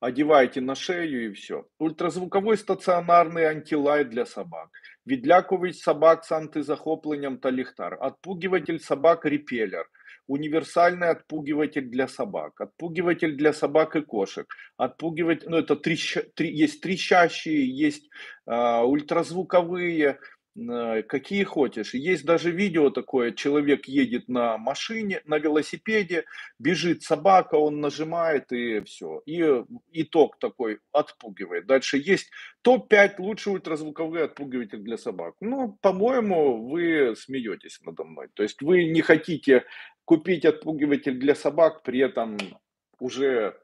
Одевайте на шею и все. Ультразвуковой стационарный антилайт для собак. Відлякувач собак с антизахопленням та ліхтар. Отпугиватель собак репеллер универсальный отпугиватель для собак, отпугиватель для собак и кошек, отпугиватель, ну это трещ, три, есть трещащие, есть э, ультразвуковые, какие хочешь. Есть даже видео такое, человек едет на машине, на велосипеде, бежит собака, он нажимает и все. И итог такой отпугивает. Дальше есть топ-5 лучший ультразвуковые отпугиватель для собак. Ну, по-моему, вы смеетесь надо мной. То есть вы не хотите купить отпугиватель для собак, при этом уже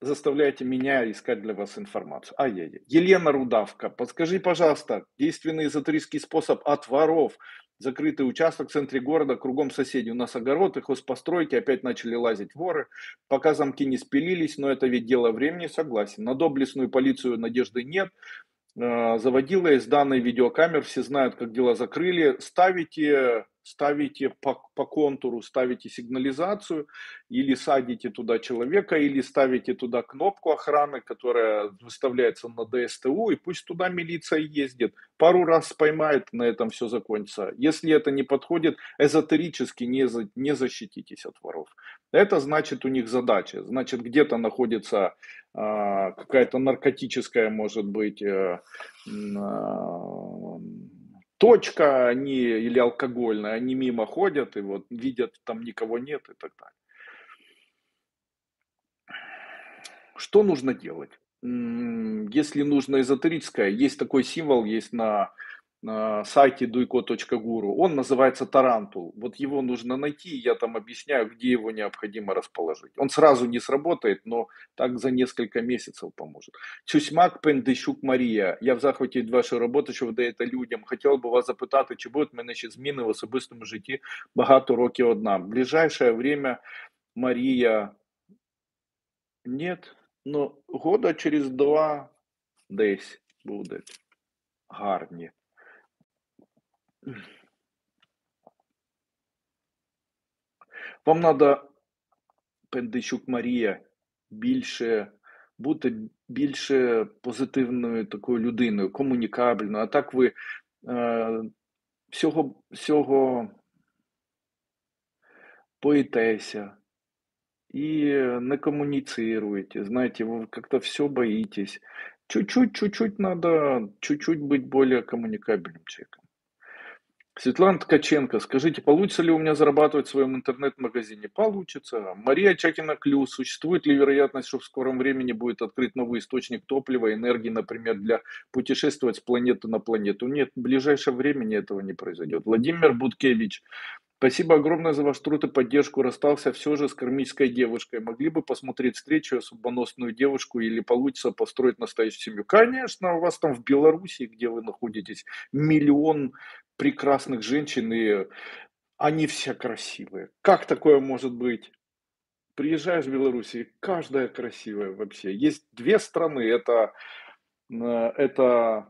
заставляете меня искать для вас информацию. А я, Елена Рудавка, подскажи, пожалуйста, действенный эзотерический способ от воров. Закрытый участок в центре города, кругом соседей. У нас огород и хозпостройки, опять начали лазить воры. Пока замки не спилились, но это ведь дело времени, согласен. На доблестную полицию надежды нет. Э, заводила из данной видеокамер, все знают, как дела закрыли. Ставите ставите по, по контуру, ставите сигнализацию, или садите туда человека, или ставите туда кнопку охраны, которая выставляется на ДСТУ, и пусть туда милиция ездит. Пару раз поймает, на этом все закончится. Если это не подходит, эзотерически не, за, не защититесь от воров. Это значит у них задача. Значит, где-то находится э, какая-то наркотическая, может быть, э, э, точка, они или алкогольная, они мимо ходят и вот видят, там никого нет и так далее. Что нужно делать? Если нужно эзотерическое, есть такой символ, есть на на сайте duiko.guru. Он называется Тарантул. Вот его нужно найти, я там объясняю, где его необходимо расположить. Он сразу не сработает, но так за несколько месяцев поможет. Чусьмак Пендещук Марія. Я в захваті від вашої роботи, що ви даєте людям. Хотів би вас запитати, чи будуть мене ще зміни в особистому житті багато років одна. В ближайшее время Марія нет, но года через два десь буде гарні. Вам треба, Пендичук Марія, більше бути більше позитивною такою людиною, комунікабельною. А так ви е, всього всього боїтеся и не коммуницируете, знаете, вы как-то все боитесь. Чуть-чуть, чуть-чуть надо, чуть-чуть быть более коммуникабельным человеком. Светлана Ткаченко, скажите, получится ли у меня зарабатывать в своем интернет-магазине? Получится. Мария Чакина Клюс, существует ли вероятность, что в скором времени будет открыт новый источник топлива, энергии, например, для путешествовать с планеты на планету? Нет, в ближайшее время этого не произойдет. Владимир Буткевич, Спасибо огромное за ваш труд и поддержку. Расстался все же с кармической девушкой. Могли бы посмотреть встречу судьбоносную девушку или получится построить настоящую семью? Конечно, у вас там в Беларуси, где вы находитесь, миллион прекрасных женщин, и они все красивые. Как такое может быть? Приезжаешь в Беларусь, и каждая красивая вообще. Есть две страны, это, э, это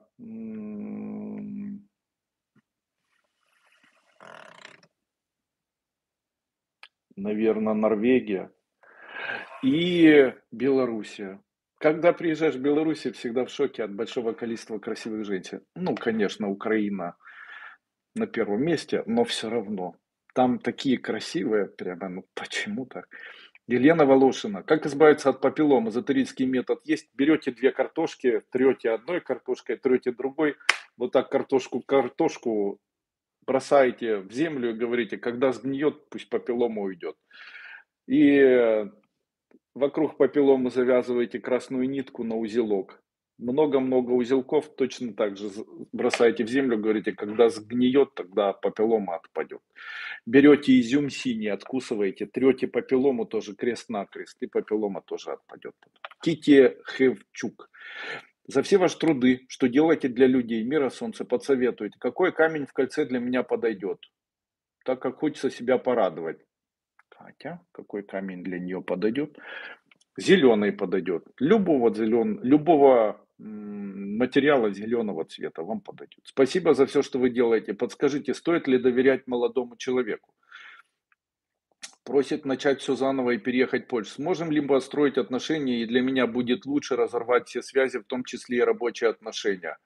наверное, Норвегия и Белоруссия. Когда приезжаешь в Беларусь, всегда в шоке от большого количества красивых женщин. Ну, конечно, Украина на первом месте, но все равно. Там такие красивые, прямо, ну почему так? Елена Волошина. Как избавиться от папиллом? Эзотерический метод есть. Берете две картошки, трете одной картошкой, трете другой. Вот так картошку картошку бросаете в землю и говорите, когда сгниет, пусть папиллома уйдет. И вокруг папилломы завязываете красную нитку на узелок. Много-много узелков точно так же бросаете в землю, говорите, когда сгниет, тогда папиллома отпадет. Берете изюм синий, откусываете, трете папиллому тоже крест-накрест, и папиллома тоже отпадет. Кити Хевчук. За все ваши труды, что делаете для людей, мира солнца, подсоветуйте, какой камень в кольце для меня подойдет, так как хочется себя порадовать. Катя, какой камень для нее подойдет? Зеленый подойдет. Любого, зелен... Любого материала зеленого цвета вам подойдет. Спасибо за все, что вы делаете. Подскажите, стоит ли доверять молодому человеку? Просит начать все заново и переехать в Польшу. Сможем ли мы построить отношения, и для меня будет лучше разорвать все связи, в том числе и рабочие отношения?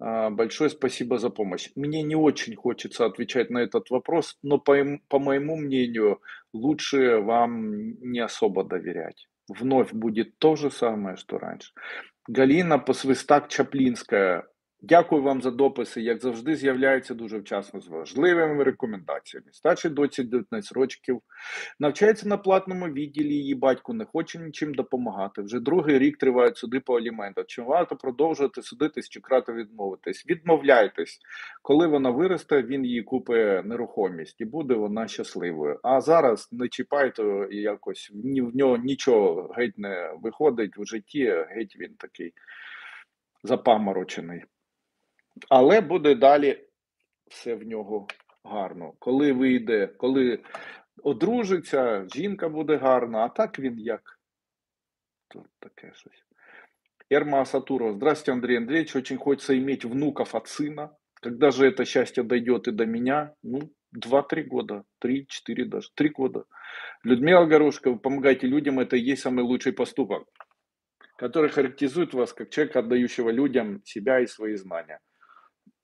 А, большое спасибо за помощь. Мне не очень хочется отвечать на этот вопрос, но по, по моему мнению, лучше вам не особо доверять. Вновь будет то же самое, что раньше. Галіна Посвистак Чаплінська Дякую вам за дописи, як завжди, з'являються дуже вчасно з важливими рекомендаціями. Старший доці 19 років навчається на платному відділі, її батько не хоче нічим допомагати. Вже другий рік тривають суди по аліментах. Чи варто продовжувати судитись чи крати відмовитись? Відмовляйтесь, коли вона виросте, він їй купить нерухомість і буде вона щасливою. А зараз не чіпайте якось ні в нього нічого геть не виходить в житті, геть він такий запаморочений. Але буде далі все в нього гарно. Коли вийде, коли одружиться, жінка буде гарна, а так він як. Тут таке щось. Ерма Сатурова. Здравствуйте, Андрей Андреевич. Очень хочется иметь внуков от сына. Когда же это счастье дойдет и до меня? Ну, 2-3 года, 3-4 даже, 3 года. Людмила Горошко, вы помогаете людям, это и есть самый лучший поступок, который характеризует вас как человека, отдающего людям себя и свои знания.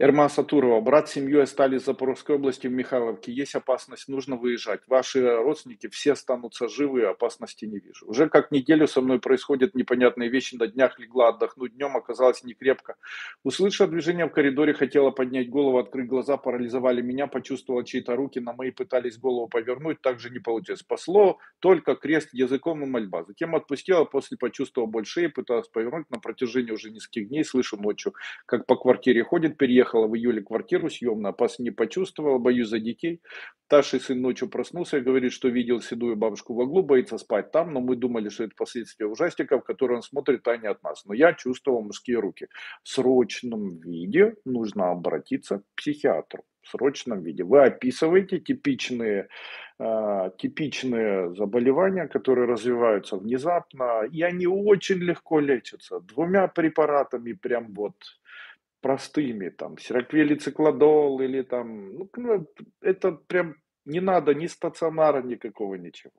Эрма Сатурова, брат с семьей остались в Запорожской области в Михайловке. Есть опасность, нужно выезжать. Ваши родственники все останутся живы, опасности не вижу. Уже как неделю со мной происходят непонятные вещи. На днях легла отдохнуть, днем оказалось не крепко. Услышав движение в коридоре, хотела поднять голову, открыть глаза, парализовали меня, почувствовала чьи-то руки, на мои пытались голову повернуть, также не получилось. Спасло только крест языком и мольба. Затем отпустила, после почувствовала больше и пыталась повернуть на протяжении уже нескольких дней. Слышу ночью, как по квартире ходит, переехал переехала в июле квартиру съемную, опас не почувствовала, боюсь за детей. Старший сын ночью проснулся и говорит, что видел седую бабушку в углу, боится спать там, но мы думали, что это последствия ужастиков, которые он смотрит, а не от нас. Но я чувствовал мужские руки. В срочном виде нужно обратиться к психиатру. В срочном виде. Вы описываете типичные, э, типичные заболевания, которые развиваются внезапно, и они очень легко лечатся. Двумя препаратами прям вот простыми, там, сироквелицикладол или там, ну, ну, это прям не надо ни стационара никакого, ничего.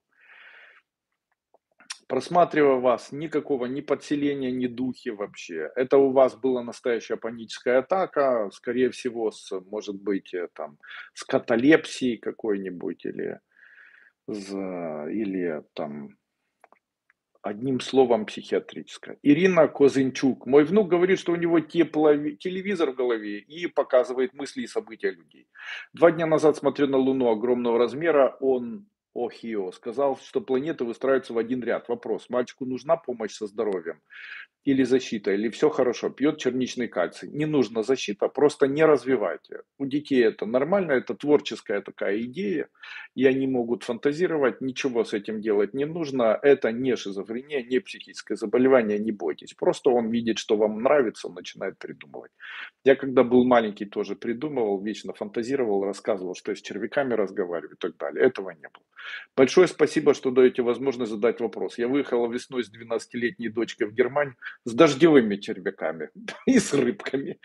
Просматривая вас, никакого ни подселения, ни духи вообще. Это у вас была настоящая паническая атака, скорее всего, с, может быть, э, там, с каталепсией какой-нибудь или, с, или там Одним словом, психиатрическая. Ирина Козынчук. Мой внук говорит, что у него теплови... телевизор в голове и показывает мысли и события людей. Два дня назад смотрю на Луну огромного размера. Он Охио сказал, что планеты выстраиваются в один ряд. Вопрос, мальчику нужна помощь со здоровьем или защита, или все хорошо, пьет черничный кальций. Не нужна защита, просто не развивайте. У детей это нормально, это творческая такая идея, и они могут фантазировать, ничего с этим делать не нужно. Это не шизофрения, не психическое заболевание, не бойтесь. Просто он видит, что вам нравится, он начинает придумывать. Я когда был маленький тоже придумывал, вечно фантазировал, рассказывал, что с червяками разговариваю и так далее. Этого не было. Большое спасибо, что даете возможность задать вопрос. Я выехала весной с 12-летней дочкой в Германию с дождевыми червяками и с рыбками.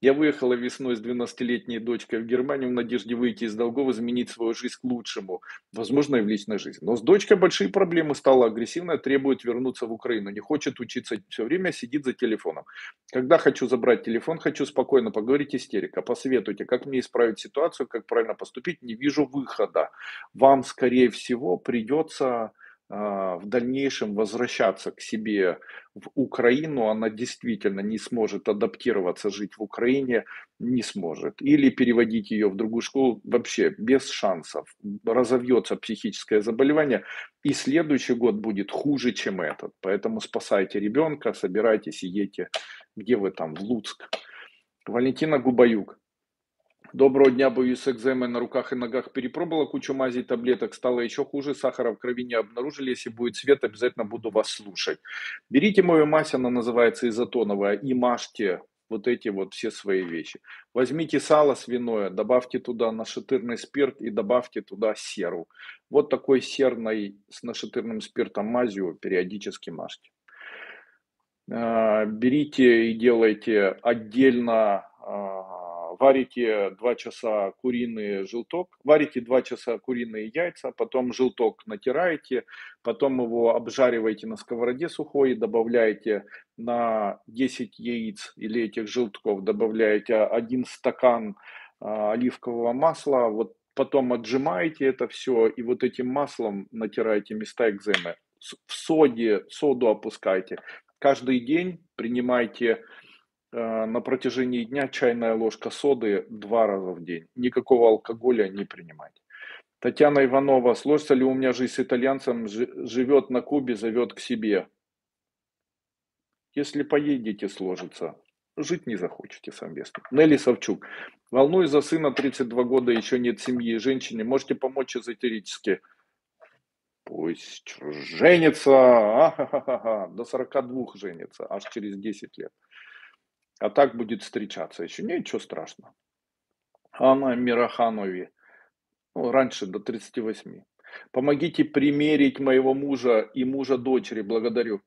Я выехала весной с 12-летней дочкой в Германию в надежде выйти из долгов, изменить свою жизнь к лучшему, возможно, и в личной жизни. Но с дочкой большие проблемы, стала агрессивная, требует вернуться в Украину, не хочет учиться, все время сидит за телефоном. Когда хочу забрать телефон, хочу спокойно поговорить, истерика. Посоветуйте, как мне исправить ситуацию, как правильно поступить, не вижу выхода. Вам, скорее всего, придется в дальнейшем возвращаться к себе в Украину, она действительно не сможет адаптироваться, жить в Украине не сможет. Или переводить ее в другую школу вообще без шансов. Разовьется психическое заболевание, и следующий год будет хуже, чем этот. Поэтому спасайте ребенка, собирайтесь и едьте, где вы там, в Луцк. Валентина Губаюк. Доброго дня, боюсь экземы на руках и ногах. Перепробовала кучу мазей, таблеток, стало еще хуже. Сахара в крови не обнаружили. Если будет свет, обязательно буду вас слушать. Берите мою мазь, она называется изотоновая, и мажьте вот эти вот все свои вещи. Возьмите сало свиное, добавьте туда нашатырный спирт и добавьте туда серу. Вот такой серной с нашатырным спиртом мазью периодически мажьте. А, берите и делайте отдельно а, варите 2 часа куриный желток, варите 2 часа куриные яйца, потом желток натираете, потом его обжариваете на сковороде сухой, добавляете на 10 яиц или этих желтков, добавляете 1 стакан а, оливкового масла, вот потом отжимаете это все и вот этим маслом натираете места экземы. В соде, соду опускайте. Каждый день принимайте на протяжении дня чайная ложка соды два раза в день. Никакого алкоголя не принимать. Татьяна Иванова, сложится ли у меня жизнь с итальянцем, живет на Кубе, зовет к себе. Если поедете, сложится. Жить не захочете совместно. Нелли Савчук. Волнуюсь за сына 32 года, еще нет семьи. Женщине можете помочь эзотерически? Пусть женится. А-ха-ха-ха. До 42 женится, аж через 10 лет. А так будет встречаться еще. Ничего страшного. Анна Мираханови. Ну, раньше до 38. Помогите примерить моего мужа и мужа дочери. Благодарю.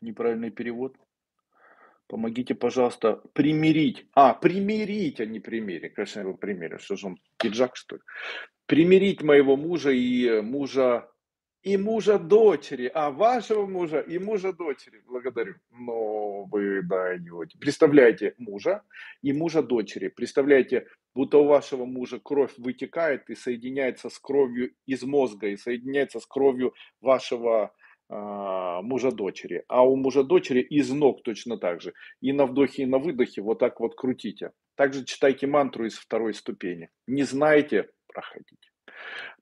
Неправильный перевод. Помогите, пожалуйста, примирить. А, примирить, а не примерить. Конечно, его примерю. Что же он, пиджак, что ли? Примирить моего мужа и мужа и мужа дочери, а вашего мужа и мужа дочери. Благодарю. Но вы даете. Представляете мужа и мужа дочери. Представляете, будто у вашего мужа кровь вытекает и соединяется с кровью из мозга, и соединяется с кровью вашего э, мужа дочери. А у мужа дочери из ног точно так же. И на вдохе, и на выдохе вот так вот крутите. Также читайте мантру из второй ступени. Не знаете, проходите.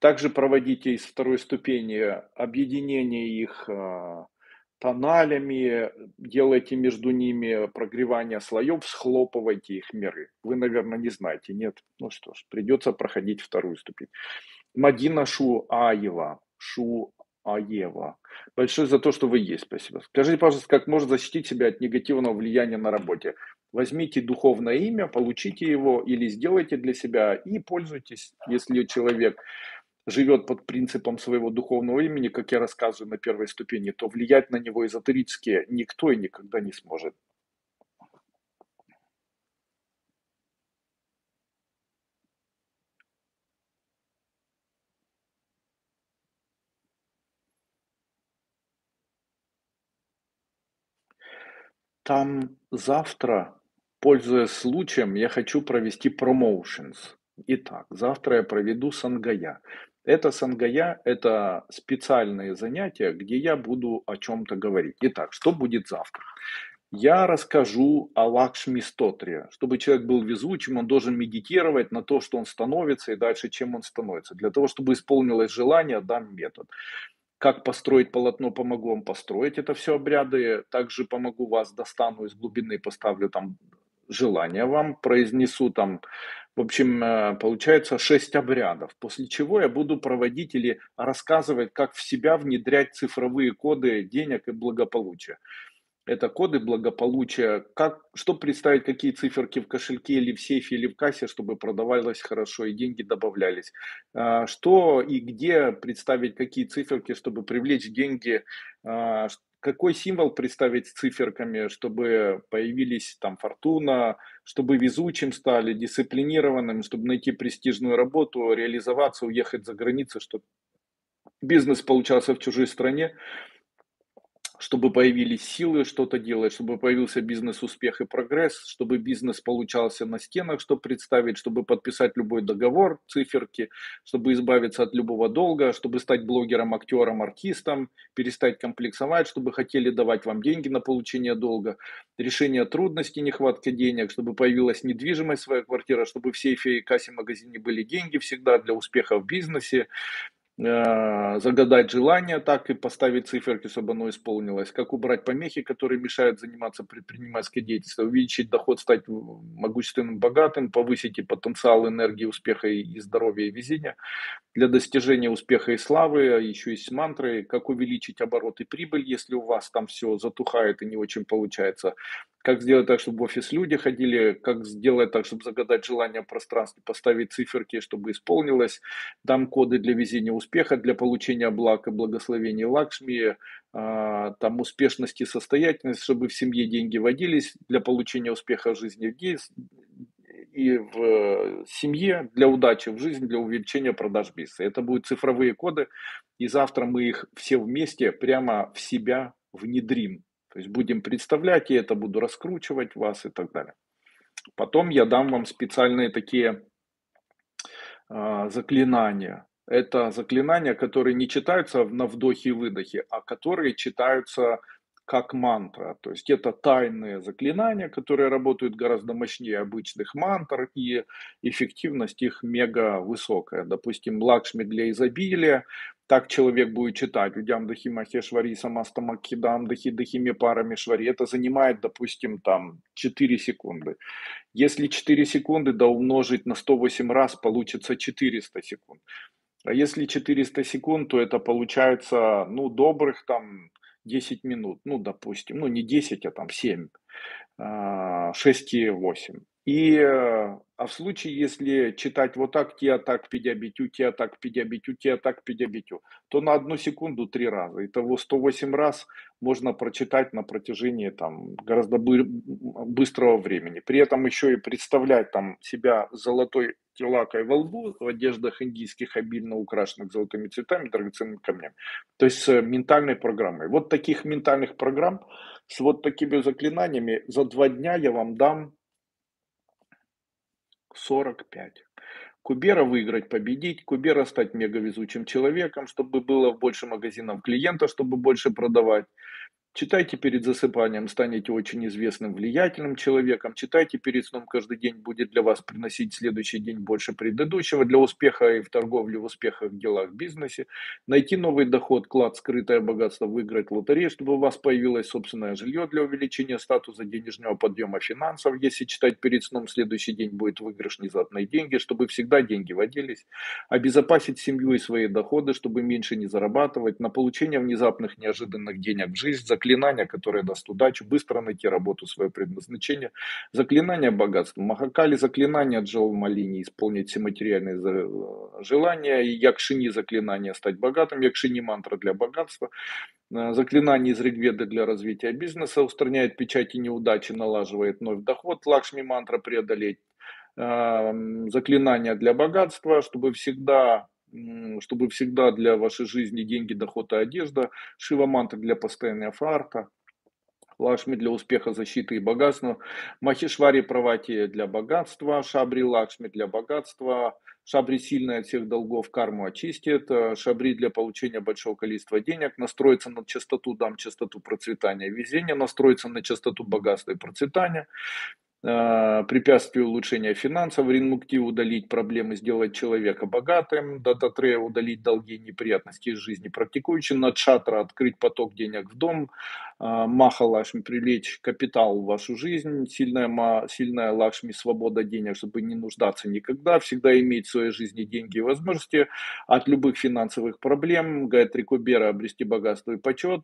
Также проводите из второй ступени объединение их а, тоналями, делайте между ними прогревание слоев, схлопывайте их миры. Вы, наверное, не знаете, нет? Ну что ж, придется проходить вторую ступень. Мадина Шу Аева, Шу Аева. Большое за то, что вы есть. Спасибо. Скажите, пожалуйста, как можно защитить себя от негативного влияния на работе? Возьмите духовное имя, получите его или сделайте для себя и пользуйтесь, если человек живет под принципом своего духовного имени, как я рассказываю на первой ступени, то влиять на него эзотерически никто и никогда не сможет. Там завтра, пользуясь случаем, я хочу провести промоушенс. Итак, завтра я проведу сангая. Это сангая – это специальные занятия, где я буду о чем-то говорить. Итак, что будет завтра? Я расскажу о Лакшми Стотре. Чтобы человек был везучим, он должен медитировать на то, что он становится, и дальше, чем он становится. Для того, чтобы исполнилось желание, дам метод. Как построить полотно, помогу вам построить это все обряды. Также помогу вас, достану из глубины, поставлю там желание вам, произнесу там в общем, э, получается шесть обрядов, после чего я буду проводить или рассказывать, как в себя внедрять цифровые коды денег и благополучия. Это коды благополучия, как, что представить, какие циферки в кошельке или в сейфе или в кассе, чтобы продавалось хорошо и деньги добавлялись. А, что и где представить, какие циферки, чтобы привлечь деньги, а, какой символ представить с циферками, чтобы появились там фортуна, чтобы везучим стали, дисциплинированным, чтобы найти престижную работу, реализоваться, уехать за границу, чтобы бизнес получался в чужой стране чтобы появились силы что-то делать, чтобы появился бизнес-успех и прогресс, чтобы бизнес получался на стенах, чтобы представить, чтобы подписать любой договор, циферки, чтобы избавиться от любого долга, чтобы стать блогером, актером, артистом, перестать комплексовать, чтобы хотели давать вам деньги на получение долга, решение трудностей, нехватка денег, чтобы появилась недвижимость, своя квартира, чтобы в сейфе и кассе магазине были деньги всегда для успеха в бизнесе, загадать желание так и поставить циферки, чтобы оно исполнилось, как убрать помехи, которые мешают заниматься предпринимательской деятельностью, увеличить доход, стать могущественным, богатым, повысить и потенциал энергии, успеха и здоровья и везения. Для достижения успеха и славы а еще есть мантры, как увеличить оборот и прибыль, если у вас там все затухает и не очень получается, как сделать так, чтобы в офис люди ходили, как сделать так, чтобы загадать желание в пространстве, поставить циферки, чтобы исполнилось, дам коды для везения успеха, для получения благ и благословений Лакшми, а, там успешности, состоятельности, чтобы в семье деньги водились для получения успеха в жизни и в семье, для удачи в жизни, для увеличения продаж бизнеса. Это будут цифровые коды, и завтра мы их все вместе прямо в себя внедрим. То есть будем представлять, и это буду раскручивать вас и так далее. Потом я дам вам специальные такие э, заклинания. Это заклинания, которые не читаются на вдохе и выдохе, а которые читаются как мантра. То есть это тайные заклинания, которые работают гораздо мощнее обычных мантр, и эффективность их мега высокая. Допустим, Лакшми для изобилия, так человек будет читать Удям Дахи Махешвари Самастамакидам Дахи Дахими парами Швари. Это занимает, допустим, там 4 секунды. Если 4 секунды да умножить на 108 раз, получится 400 секунд. А если 400 секунд, то это получается, ну, добрых там 10 минут, ну, допустим, ну, не 10, а там 7, 6 и 8. И, э, а в случае, если читать вот так, тия так, пидябитю, тия так, пидябитю, тия так, пидябитю, то на одну секунду три раза. Итого 108 раз можно прочитать на протяжении там гораздо быстрого времени. При этом еще и представлять там себя золотой телакой во лбу, в одеждах индийских, обильно украшенных золотыми цветами, драгоценными камнями. То есть с ментальной программой. Вот таких ментальных программ с вот такими заклинаниями за два дня я вам дам 45. Кубера выиграть, победить, Кубера стать мегавезучим человеком, чтобы было больше магазинов клиента, чтобы больше продавать. Читайте перед засыпанием, станете очень известным, влиятельным человеком. Читайте перед сном каждый день, будет для вас приносить следующий день больше предыдущего для успеха и в торговле, в успехах, в делах, в бизнесе. Найти новый доход, клад, скрытое богатство, выиграть лотерею, чтобы у вас появилось собственное жилье для увеличения статуса денежного подъема финансов. Если читать перед сном, следующий день будет выигрыш внезапные деньги, чтобы всегда деньги водились. Обезопасить семью и свои доходы, чтобы меньше не зарабатывать. На получение внезапных неожиданных денег в жизнь, заклинания, которые даст удачу, быстро найти работу, свое предназначение, заклинание богатства, Махакали, заклинание Джоу Малини, исполнить все материальные желания, и Якшини, заклинание стать богатым, Якшини мантра для богатства, э, заклинание из Ригведы для развития бизнеса, устраняет печати неудачи, налаживает вновь доход, Лакшми мантра преодолеть, э, заклинание для богатства, чтобы всегда чтобы всегда для вашей жизни деньги, доход и одежда, Шива мантра для постоянного фарта, Лакшми для успеха, защиты и богатства, Махишвари Правати для богатства, Шабри Лакшми для богатства, Шабри сильный от всех долгов карму очистит, Шабри для получения большого количества денег, настроиться на частоту, дам частоту процветания везения, настроиться на частоту богатства и процветания, препятствие улучшения финансов, ринмукти удалить проблемы, сделать человека богатым, дататрея удалить долги и неприятности из жизни практикующий, надшатра открыть поток денег в дом, маха лакшми привлечь капитал в вашу жизнь, сильная, сильная лакшми свобода денег, чтобы не нуждаться никогда, всегда иметь в своей жизни деньги и возможности от любых финансовых проблем, Гайатри Кубера обрести богатство и почет,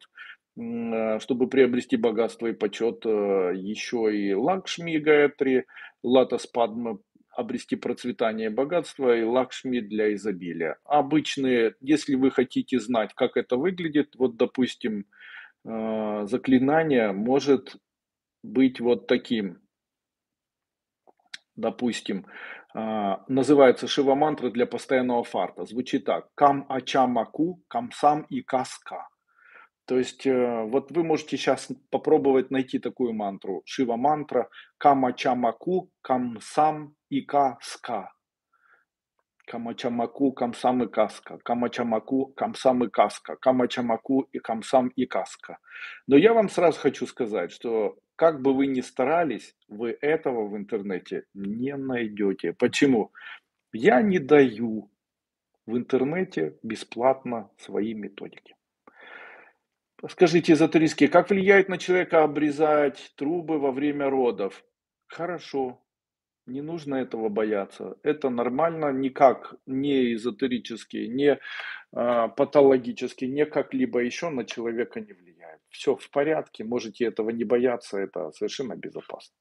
Э, чтобы приобрести богатство и почет, э, еще и Лакшми Гаятри, Латас Падма обрести процветание и богатство, и Лакшми для изобилия. Обычные, если вы хотите знать, как это выглядит, вот, допустим, э, заклинание может быть вот таким. Допустим, э, называется Шива-мантра для постоянного фарта. Звучит так. Кам ачамаку, камсам и каска. То есть э, вот вы можете сейчас попробовать найти такую мантру. Шива-мантра. Кам ачамаку, камсам и каска. Камачамаку, камсам и каска. Камачамаку, камсам и каска. Камачамаку и камсам и каска. Но я вам сразу хочу сказать, что как бы вы ни старались, вы этого в интернете не найдете. Почему? Я не даю в интернете бесплатно свои методики. Скажите, эзотерически, как влияет на человека обрезать трубы во время родов? Хорошо, не нужно этого бояться. Это нормально, никак не эзотерически, не э, патологически, не как-либо еще на человека не влияет. Все в порядке, можете этого не бояться, это совершенно безопасно.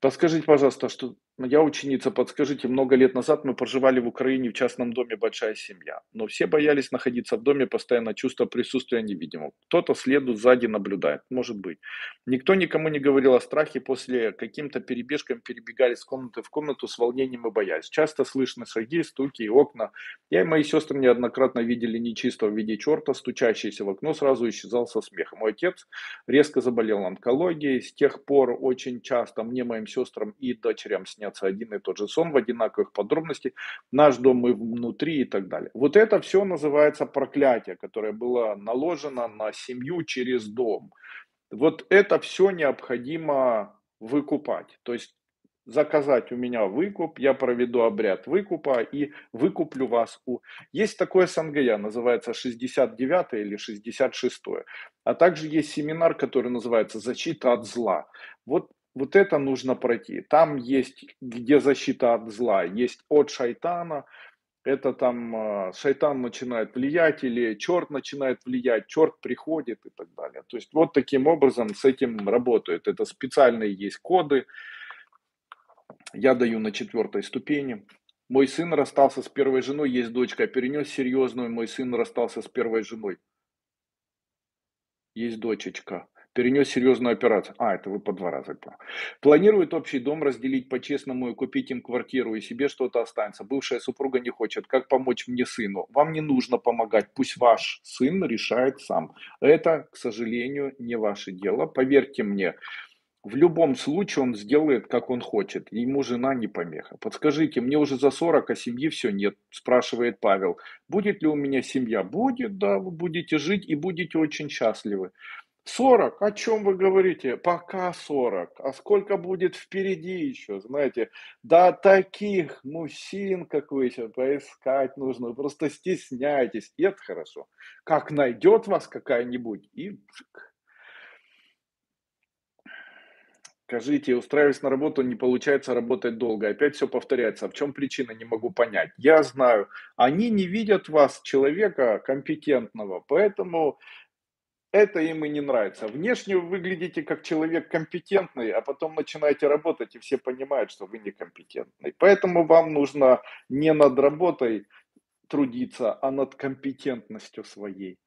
Подскажите, пожалуйста, что я ученица, подскажите, много лет назад мы проживали в Украине в частном доме большая семья, но все боялись находиться в доме, постоянно чувство присутствия невидимого. Кто-то следует сзади наблюдает, может быть. Никто никому не говорил о страхе, после каким-то перебежкам перебегали с комнаты в комнату с волнением и боясь. Часто слышны шаги, стуки и окна. Я и мои сестры неоднократно видели нечистого в виде черта, стучащийся в окно, сразу исчезал со смехом. Мой отец резко заболел онкологией, с тех пор очень часто мне, моим сестрам и дочерям снялся снятся один и тот же сон в одинаковых подробностях, наш дом мы внутри и так далее. Вот это все называется проклятие, которое было наложено на семью через дом. Вот это все необходимо выкупать. То есть заказать у меня выкуп, я проведу обряд выкупа и выкуплю вас у... Есть такое СНГЯ, называется 69 или 66. А также есть семинар, который называется «Защита от зла». Вот вот это нужно пройти. Там есть, где защита от зла, есть от шайтана, это там а, шайтан начинает влиять или черт начинает влиять, черт приходит и так далее. То есть вот таким образом с этим работают. Это специальные есть коды. Я даю на четвертой ступени. Мой сын расстался с первой женой, есть дочка, перенес серьезную, мой сын расстался с первой женой. Есть дочечка перенес серьезную операцию. А, это вы по два раза. Планирует общий дом разделить по-честному и купить им квартиру, и себе что-то останется. Бывшая супруга не хочет. Как помочь мне сыну? Вам не нужно помогать. Пусть ваш сын решает сам. Это, к сожалению, не ваше дело. Поверьте мне, в любом случае он сделает, как он хочет. Ему жена не помеха. Подскажите, мне уже за 40, а семьи все нет, спрашивает Павел. Будет ли у меня семья? Будет, да, вы будете жить и будете очень счастливы. 40? О чем вы говорите? Пока 40. А сколько будет впереди еще, знаете? Да таких мужчин, как вы сейчас, поискать нужно. Вы просто стесняйтесь. Это хорошо. Как найдет вас какая-нибудь, и Скажите, устраиваясь на работу, не получается работать долго. Опять все повторяется. В чем причина, не могу понять. Я знаю, они не видят вас, человека компетентного, поэтому это им и не нравится. Внешне вы выглядите как человек компетентный, а потом начинаете работать, и все понимают, что вы некомпетентный. Поэтому вам нужно не над работой трудиться, а над компетентностью своей.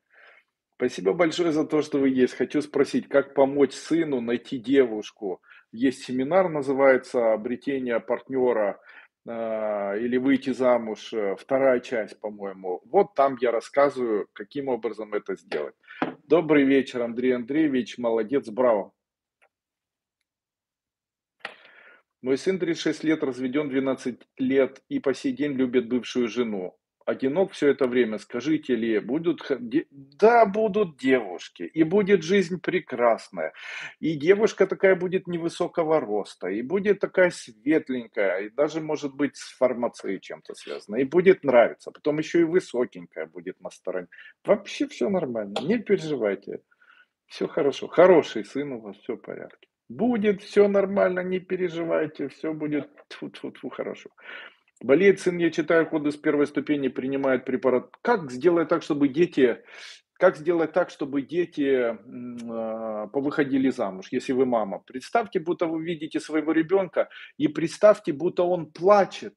Спасибо большое за то, что вы есть. Хочу спросить, как помочь сыну найти девушку. Есть семинар, называется «Обретение партнера» или «Выйти замуж». Вторая часть, по-моему. Вот там я рассказываю, каким образом это сделать. Добрый вечер, Андрей Андреевич. Молодец, браво. Мой сын 36 лет, разведен 12 лет и по сей день любит бывшую жену одинок все это время, скажите ли, будут, да, будут девушки, и будет жизнь прекрасная, и девушка такая будет невысокого роста, и будет такая светленькая, и даже, может быть, с фармацией чем-то связана, и будет нравиться, потом еще и высокенькая будет на стороне. Вообще все нормально, не переживайте, все хорошо, хороший сын у вас, все в порядке. Будет все нормально, не переживайте, все будет тьфу -тьфу -тьфу, хорошо. Болеет сын, я читаю коды с первой ступени, принимает препарат. Как сделать так, чтобы дети, как сделать так, чтобы дети э, повыходили замуж, если вы мама? Представьте, будто вы видите своего ребенка, и представьте, будто он плачет.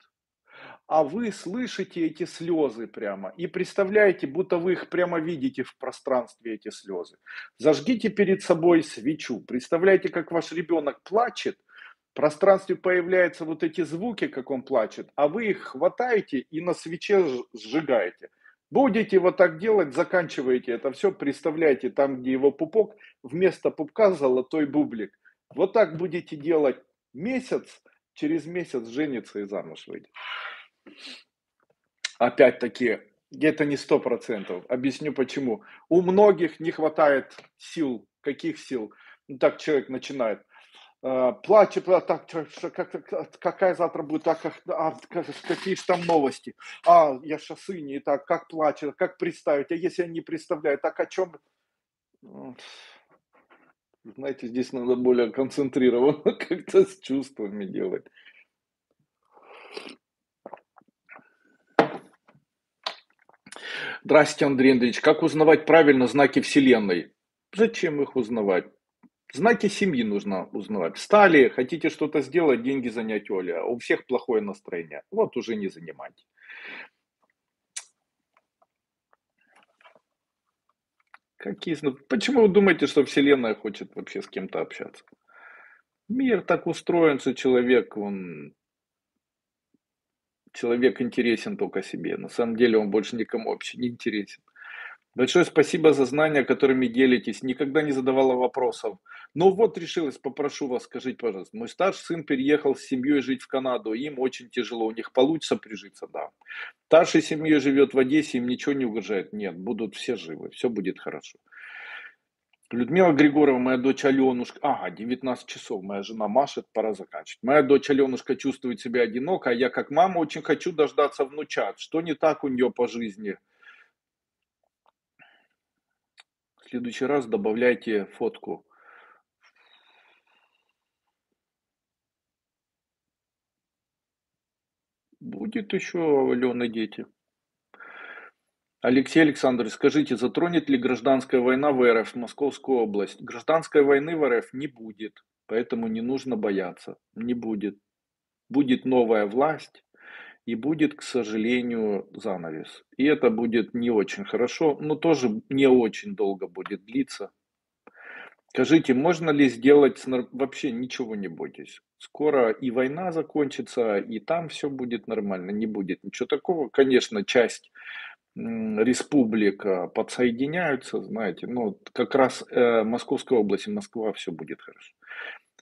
а вы слышите эти слезы прямо и представляете, будто вы их прямо видите в пространстве, эти слезы. Зажгите перед собой свечу. Представляете, как ваш ребенок плачет, пространстве появляются вот эти звуки, как он плачет, а вы их хватаете и на свече сжигаете. Будете вот так делать, заканчиваете это все, представляете, там, где его пупок, вместо пупка золотой бублик. Вот так будете делать месяц, через месяц женится и замуж выйдет. Опять-таки, где-то не сто процентов. Объясню почему. У многих не хватает сил. Каких сил? Ну, так человек начинает. Э, плачет, так, как, какая завтра будет, а, как, а, какие же там новости, а, я шоссы не так, как плачет, как представить, а если я не представляю, так о чем? Знаете, здесь надо более концентрированно как-то с чувствами делать. Здравствуйте, Андрей Андреевич. Как узнавать правильно знаки Вселенной? Зачем их узнавать? Знаки семьи нужно узнавать. Встали, хотите что-то сделать, деньги занять Оля. У всех плохое настроение. Вот уже не занимайте. Какие Почему вы думаете, что Вселенная хочет вообще с кем-то общаться? Мир так устроен, что человек, он человек интересен только себе. На самом деле он больше никому вообще не интересен. Большое спасибо за знания, которыми делитесь. Никогда не задавала вопросов. Но вот решилась, попрошу вас, скажите, пожалуйста. Мой старший сын переехал с семьей жить в Канаду. Им очень тяжело. У них получится прижиться, да. Старший семьей живет в Одессе, им ничего не угрожает. Нет, будут все живы, все будет хорошо. Людмила Григорова, моя дочь Аленушка, ага, 19 часов, моя жена машет, пора заканчивать. Моя дочь Аленушка чувствует себя одиноко, а я как мама очень хочу дождаться внучат. Что не так у нее по жизни? Следующий раз добавляйте фотку. Будет еще Алены дети. Алексей Александрович, скажите, затронет ли гражданская война в РФ Московскую область? Гражданской войны в РФ не будет, поэтому не нужно бояться. Не будет. Будет новая власть и будет, к сожалению, занавес. И это будет не очень хорошо, но тоже не очень долго будет длиться. Скажите, можно ли сделать вообще ничего не бойтесь? Скоро и война закончится, и там все будет нормально, не будет ничего такого. Конечно, часть республика подсоединяются, знаете, ну, как раз э, область и Москва, все будет хорошо.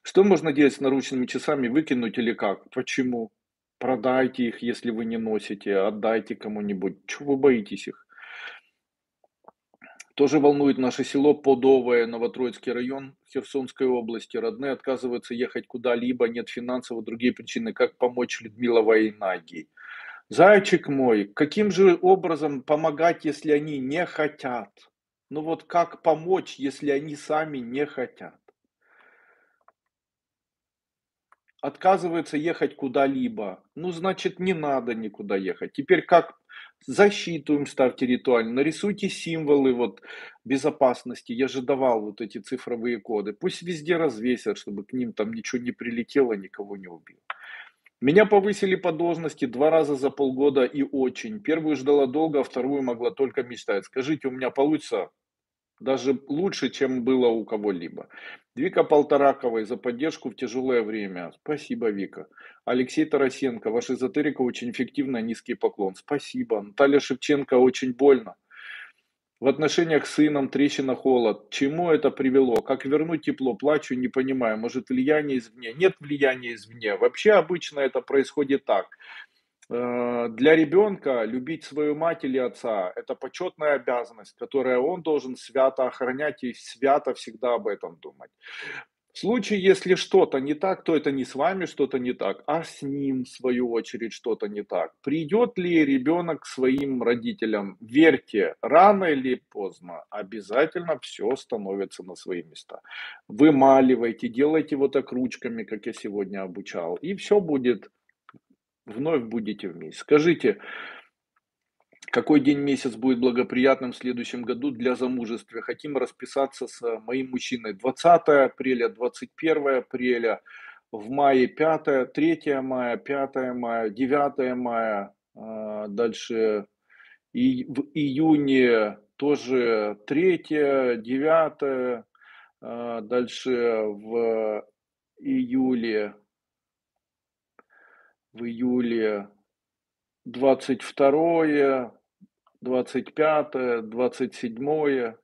Что можно делать с наручными часами, выкинуть или как? Почему? Продайте их, если вы не носите, отдайте кому-нибудь. Чего вы боитесь их? Тоже волнует наше село Подовое, Новотроицкий район Херсонской области. Родные отказываются ехать куда-либо, нет финансово, другие причины. Как помочь Людмила Вайнаги? Зайчик мой, каким же образом помогать, если они не хотят? Ну вот как помочь, если они сами не хотят? Отказывается ехать куда-либо. Ну, значит, не надо никуда ехать. Теперь как защиту им ставьте ритуально, нарисуйте символы вот безопасности. Я же давал вот эти цифровые коды. Пусть везде развесят, чтобы к ним там ничего не прилетело, никого не убило. Меня повысили по должности два раза за полгода и очень. Первую ждала долго, а вторую могла только мечтать. Скажите, у меня получится даже лучше, чем было у кого-либо. Вика Полтораковой за поддержку в тяжелое время. Спасибо, Вика. Алексей Тарасенко, ваш эзотерика очень эффективно, низкий поклон. Спасибо. Наталья Шевченко, очень больно. В отношениях с сыном трещина холод. Чему это привело? Как вернуть тепло? Плачу, не понимаю. Может влияние извне? Нет влияния извне. Вообще обычно это происходит так. Э, для ребенка любить свою мать или отца – это почетная обязанность, которую он должен свято охранять и свято всегда об этом думать. В случае, если что-то не так, то это не с вами что-то не так, а с ним, в свою очередь, что-то не так. Придет ли ребенок к своим родителям? Верьте, рано или поздно обязательно все становится на свои места. Вымаливайте, делайте вот так ручками, как я сегодня обучал, и все будет, вновь будете вместе. Скажите, какой день месяц будет благоприятным в следующем году для замужества? Хотим расписаться с моим мужчиной. 20 апреля, 21 апреля, в мае 5, 3 мая, 5 мая, 9 мая, А, дальше и в июне тоже третье, девятое. А, дальше в июле, в июле двадцать второе, двадцать пятое, двадцать седьмое.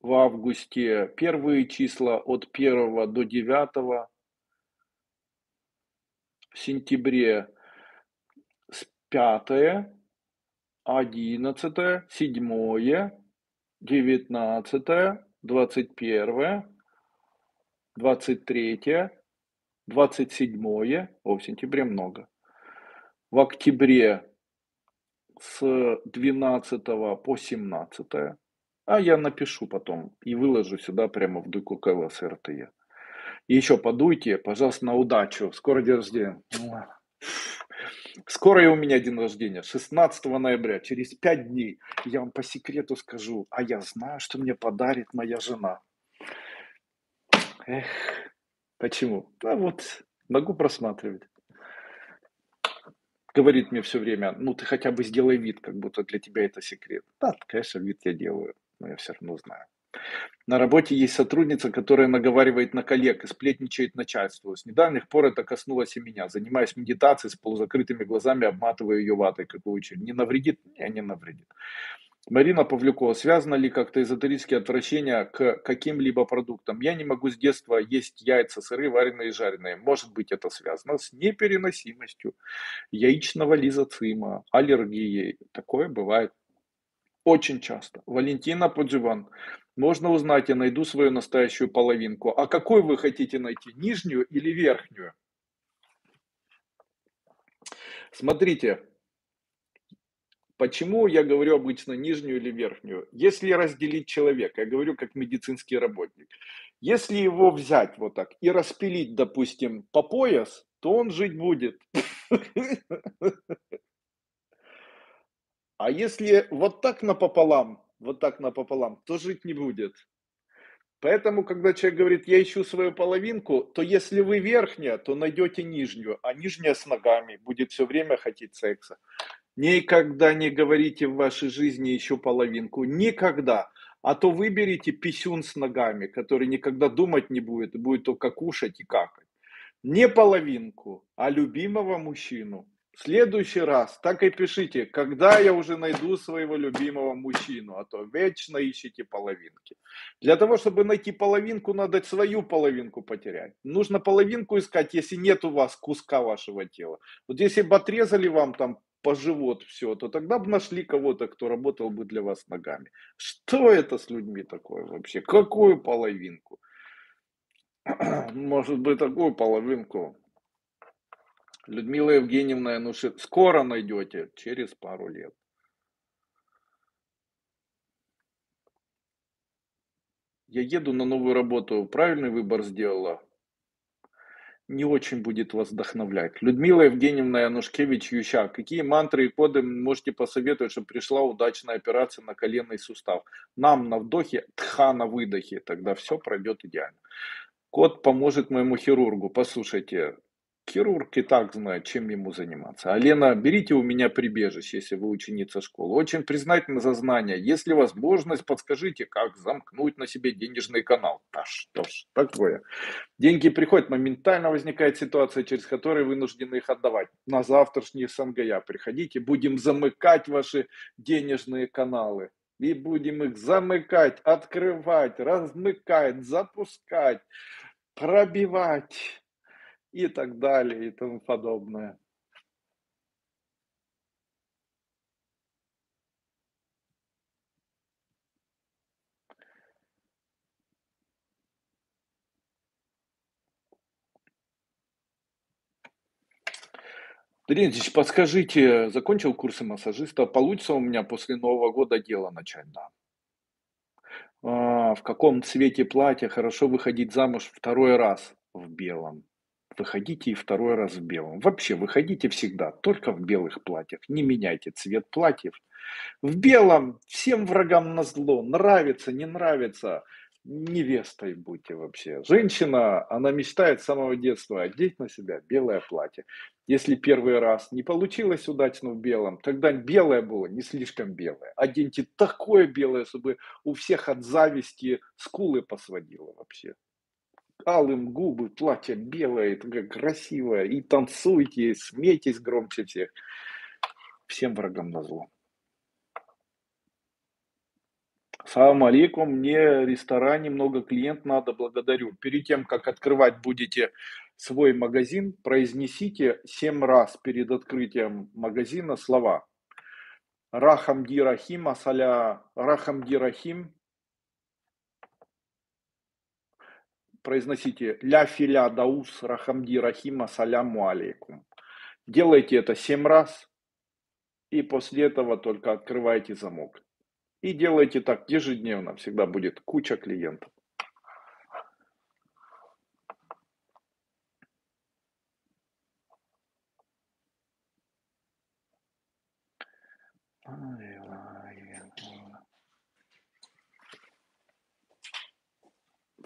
В августе первые числа от первого до девятого. В сентябре с пятое, одиннадцатое, седьмое, девятнадцатое, двадцать первое, двадцать третье, двадцать седьмое, о, в сентябре много. В октябре с 12 по 17. А я напишу потом и выложу сюда прямо в дуйку КЛС РТЕ. И еще подуйте, пожалуйста, на удачу. Скоро день рождения. Скоро и у меня день рождения, 16 ноября, через 5 дней. Я вам по секрету скажу, а я знаю, что мне подарит моя жена. Эх, почему? Да вот, могу просматривать. Говорит мне все время, ну ты хотя бы сделай вид, как будто для тебя это секрет. Да, конечно, вид я делаю, но я все равно знаю. На работе есть сотрудница, которая наговаривает на коллег и сплетничает начальству. С недавних пор это коснулось и меня. Занимаясь медитацией с полузакрытыми глазами, обматывая ее ватой, как учитель. Не навредит? Не, не навредит. Марина Павлюкова, связано ли как-то эзотерические отвращения к каким-либо продуктам? Я не могу с детства есть яйца, сыры, вареные и жареные. Может быть, это связано с непереносимостью яичного лизоцима, аллергией. Такое бывает очень часто. Валентина Подживан. Можно узнать, я найду свою настоящую половинку. А какой вы хотите найти, нижнюю или верхнюю? Смотрите, почему я говорю обычно нижнюю или верхнюю? Если разделить человека, я говорю как медицинский работник, если его взять вот так и распилить, допустим, по пояс, то он жить будет. А если вот так напополам, вот так напополам, то жить не будет. Поэтому, когда человек говорит, я ищу свою половинку, то если вы верхняя, то найдете нижнюю, а нижняя с ногами будет все время хотеть секса. Никогда не говорите в вашей жизни ищу половинку. Никогда. А то выберите писюн с ногами, который никогда думать не будет, и будет только кушать и какать. Не половинку, а любимого мужчину. В следующий раз так и пишите, когда я уже найду своего любимого мужчину, а то вечно ищите половинки. Для того, чтобы найти половинку, надо свою половинку потерять. Нужно половинку искать, если нет у вас куска вашего тела. Вот если бы отрезали вам там по живот все, то тогда бы нашли кого-то, кто работал бы для вас ногами. Что это с людьми такое вообще? Какую половинку? Может быть, такую половинку Людмила Евгеньевна, ну скоро найдете, через пару лет. Я еду на новую работу. Правильный выбор сделала? Не очень будет вас вдохновлять. Людмила Евгеньевна Янушкевич Ющак. Какие мантры и коды можете посоветовать, чтобы пришла удачная операция на коленный сустав? Нам на вдохе, тха на выдохе. Тогда все пройдет идеально. Код поможет моему хирургу. Послушайте, Хирург и так знает, чем ему заниматься. А Лена, берите у меня прибежище, если вы ученица школы. Очень признательна за знания. Если возможность, подскажите, как замкнуть на себе денежный канал. Да что ж такое. Деньги приходят, моментально возникает ситуация, через которую вынуждены их отдавать. На завтрашний СНГЯ приходите, будем замыкать ваши денежные каналы. И будем их замыкать, открывать, размыкать, запускать, пробивать и так далее и тому подобное. Дринич, подскажите, закончил курсы массажиста, получится у меня после Нового года дело начать, да. А, в каком цвете платья хорошо выходить замуж второй раз в белом? Выходите и второй раз в белом. Вообще, выходите всегда только в белых платьях. Не меняйте цвет платьев. В белом всем врагам на зло. Нравится, не нравится. невестой будьте вообще. Женщина, она мечтает с самого детства одеть на себя белое платье. Если первый раз не получилось удачно в белом, тогда белое было не слишком белое. Оденьте такое белое, чтобы у всех от зависти скулы посводило вообще. Алым губы, платье белое, такое красивое. И танцуйте, и смейтесь громче всех. Всем врагам на зло. Салам алейкум, мне ресторане много клиент надо, благодарю. Перед тем, как открывать будете свой магазин, произнесите семь раз перед открытием магазина слова. Рахамди Рахим, асаля Рахамди Рахим. Произносите ля филя даус Рахамди Рахим, асаляму алейкум. Делайте это семь раз, и после этого только открывайте замок. И делайте так ежедневно, всегда будет куча клиентов.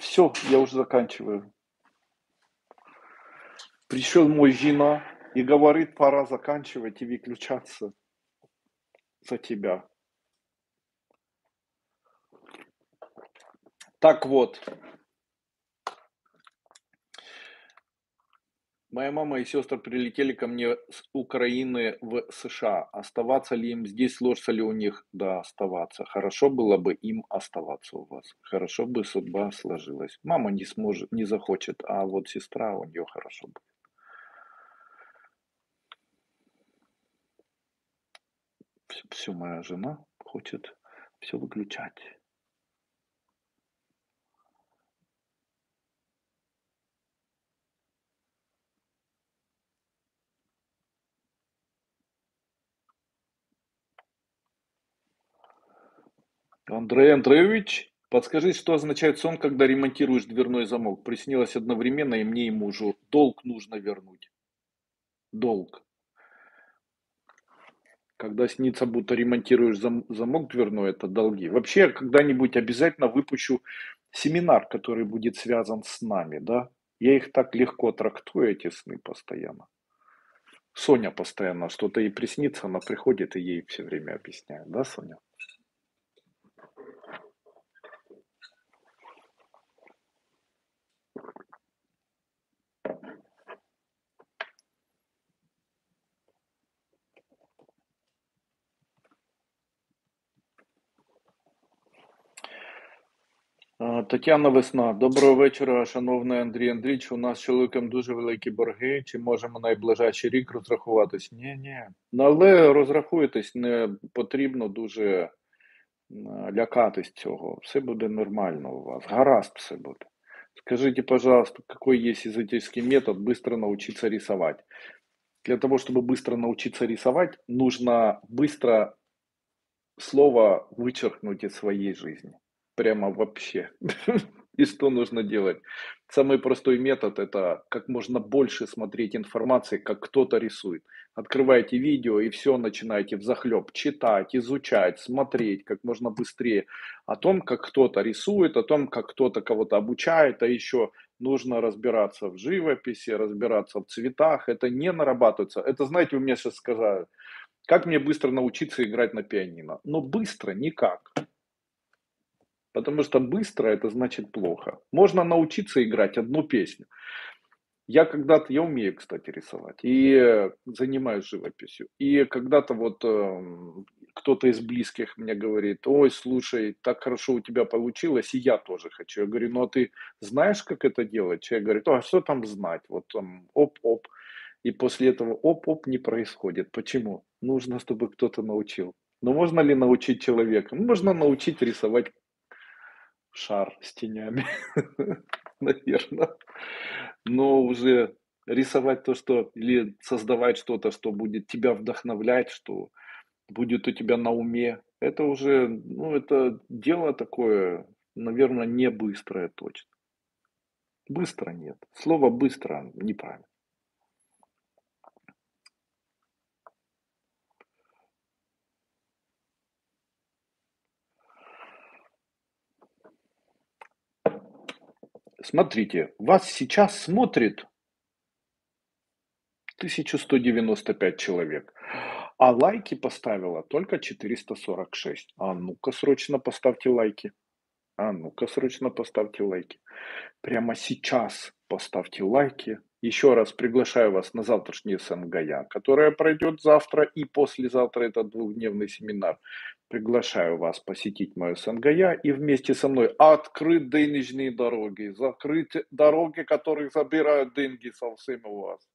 Все, я уже заканчиваю. Пришел мой жена и говорит, пора заканчивать и выключаться за тебя. Так вот, моя мама и сестры прилетели ко мне с Украины в США. Оставаться ли им здесь, сложится ли у них? Да, оставаться. Хорошо было бы им оставаться у вас. Хорошо бы судьба сложилась. Мама не сможет, не захочет, а вот сестра у нее хорошо будет. Все, моя жена хочет все выключать. Андрей Андреевич, подскажи, что означает сон, когда ремонтируешь дверной замок? Приснилось одновременно и мне, и мужу. Долг нужно вернуть. Долг. Когда снится, будто ремонтируешь зам, замок дверной, это долги. Вообще, когда-нибудь обязательно выпущу семинар, который будет связан с нами, да? Я их так легко трактую, эти сны постоянно. Соня постоянно что-то ей приснится, она приходит и ей все время объясняет, да, Соня? Тетяна Весна, доброго вечора, шановний Андрій Андрійович. У нас з чоловіком дуже великі борги. Чи можемо найближчий рік розрахуватись? Ні, ні. Ну, але розрахуйтесь, не потрібно дуже лякатись цього. Все буде нормально у вас. Гаразд все буде. Скажите, пожалуйста, какой есть эзотерический метод быстро научиться рисовать? Для того, чтобы быстро научиться рисовать, нужно быстро слово вычеркнуть из своей жизни Прямо вообще. И что нужно делать? Самый простой метод – это как можно больше смотреть информации, как кто-то рисует. Открываете видео и все начинаете в захлеб читать, изучать, смотреть как можно быстрее о том, как кто-то рисует, о том, как кто-то кого-то обучает, а еще нужно разбираться в живописи, разбираться в цветах. Это не нарабатывается. Это, знаете, у меня сейчас сказали, как мне быстро научиться играть на пианино? Но быстро никак. Потому что быстро это значит плохо. Можно научиться играть одну песню. Я когда-то, я умею, кстати, рисовать и занимаюсь живописью. И когда-то вот э, кто-то из близких мне говорит, ой, слушай, так хорошо у тебя получилось, и я тоже хочу. Я говорю, ну а ты знаешь, как это делать? Человек говорит, а что там знать? Вот там оп-оп. И после этого оп-оп не происходит. Почему? Нужно, чтобы кто-то научил. Но можно ли научить человека? Можно научить рисовать шар с тенями, наверное. Но уже рисовать то, что, или создавать что-то, что будет тебя вдохновлять, что будет у тебя на уме, это уже, ну, это дело такое, наверное, не быстрое точно. Быстро нет. Слово быстро неправильно. Смотрите, вас сейчас смотрит 1195 человек, а лайки поставило только 446. А ну-ка срочно поставьте лайки. А ну-ка срочно поставьте лайки. Прямо сейчас поставьте лайки. Еще раз приглашаю вас на завтрашний СНГЯ, которая пройдет завтра и послезавтра. Это двухдневный семинар. Приглашаю вас посетить мою СНГЯ и вместе со мной открыть денежные дороги, закрыть дороги, которые забирают деньги со всеми у вас.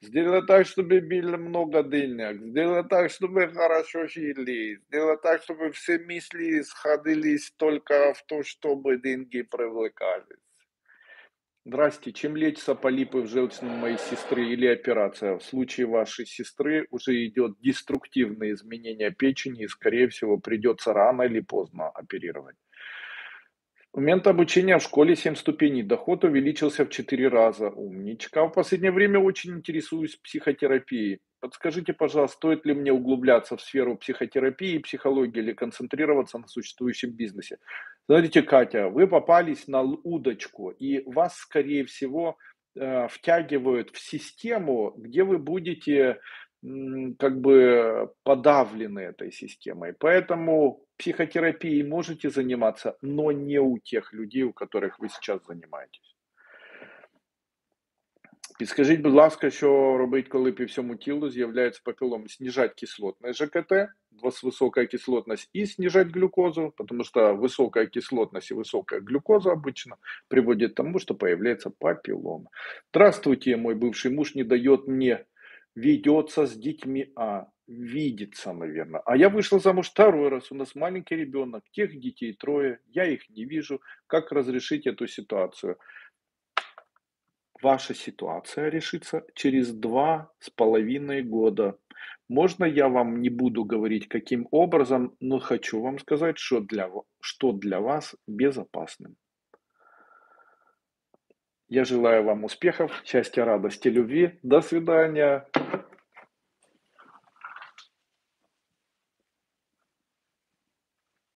Сделать так, чтобы было много денег. Сделать так, чтобы хорошо жили. Сделать так, чтобы все мысли сходились только в то, чтобы деньги привлекались. Здрасте, чем лечатся полипы в желчном моей сестры или операция? В случае вашей сестры уже идет деструктивное изменение печени и, скорее всего, придется рано или поздно оперировать. Момент обучения в школе 7 ступеней. Доход увеличился в 4 раза. Умничка. В последнее время очень интересуюсь психотерапией. Подскажите, пожалуйста, стоит ли мне углубляться в сферу психотерапии и психологии или концентрироваться на существующем бизнесе? Смотрите, Катя, вы попались на удочку, и вас, скорее всего, э, втягивают в систему, где вы будете как бы подавлены этой системой. Поэтому психотерапией можете заниматься, но не у тех людей, у которых вы сейчас занимаетесь. Підскажіть, будь ласка, що робити, коли по всьому тілу з'являється папілом? Снижать кислотность ЖКТ, высокая кислотность, и снижать глюкозу, потому что высокая кислотность и высокая глюкоза обычно приводит к тому, что появляется папиллома. Здравствуйте, мой бывший муж не дает мне ведется с детьми, а видится, наверное. А я вышла замуж второй раз, у нас маленький ребенок, тех детей трое, я их не вижу. Как разрешить эту ситуацию? Ваша ситуация решится через два с половиной года. Можно я вам не буду говорить, каким образом, но хочу вам сказать, что для, что для вас безопасным. Я желаю вам успехов, счастья, радости, любви. До свидания.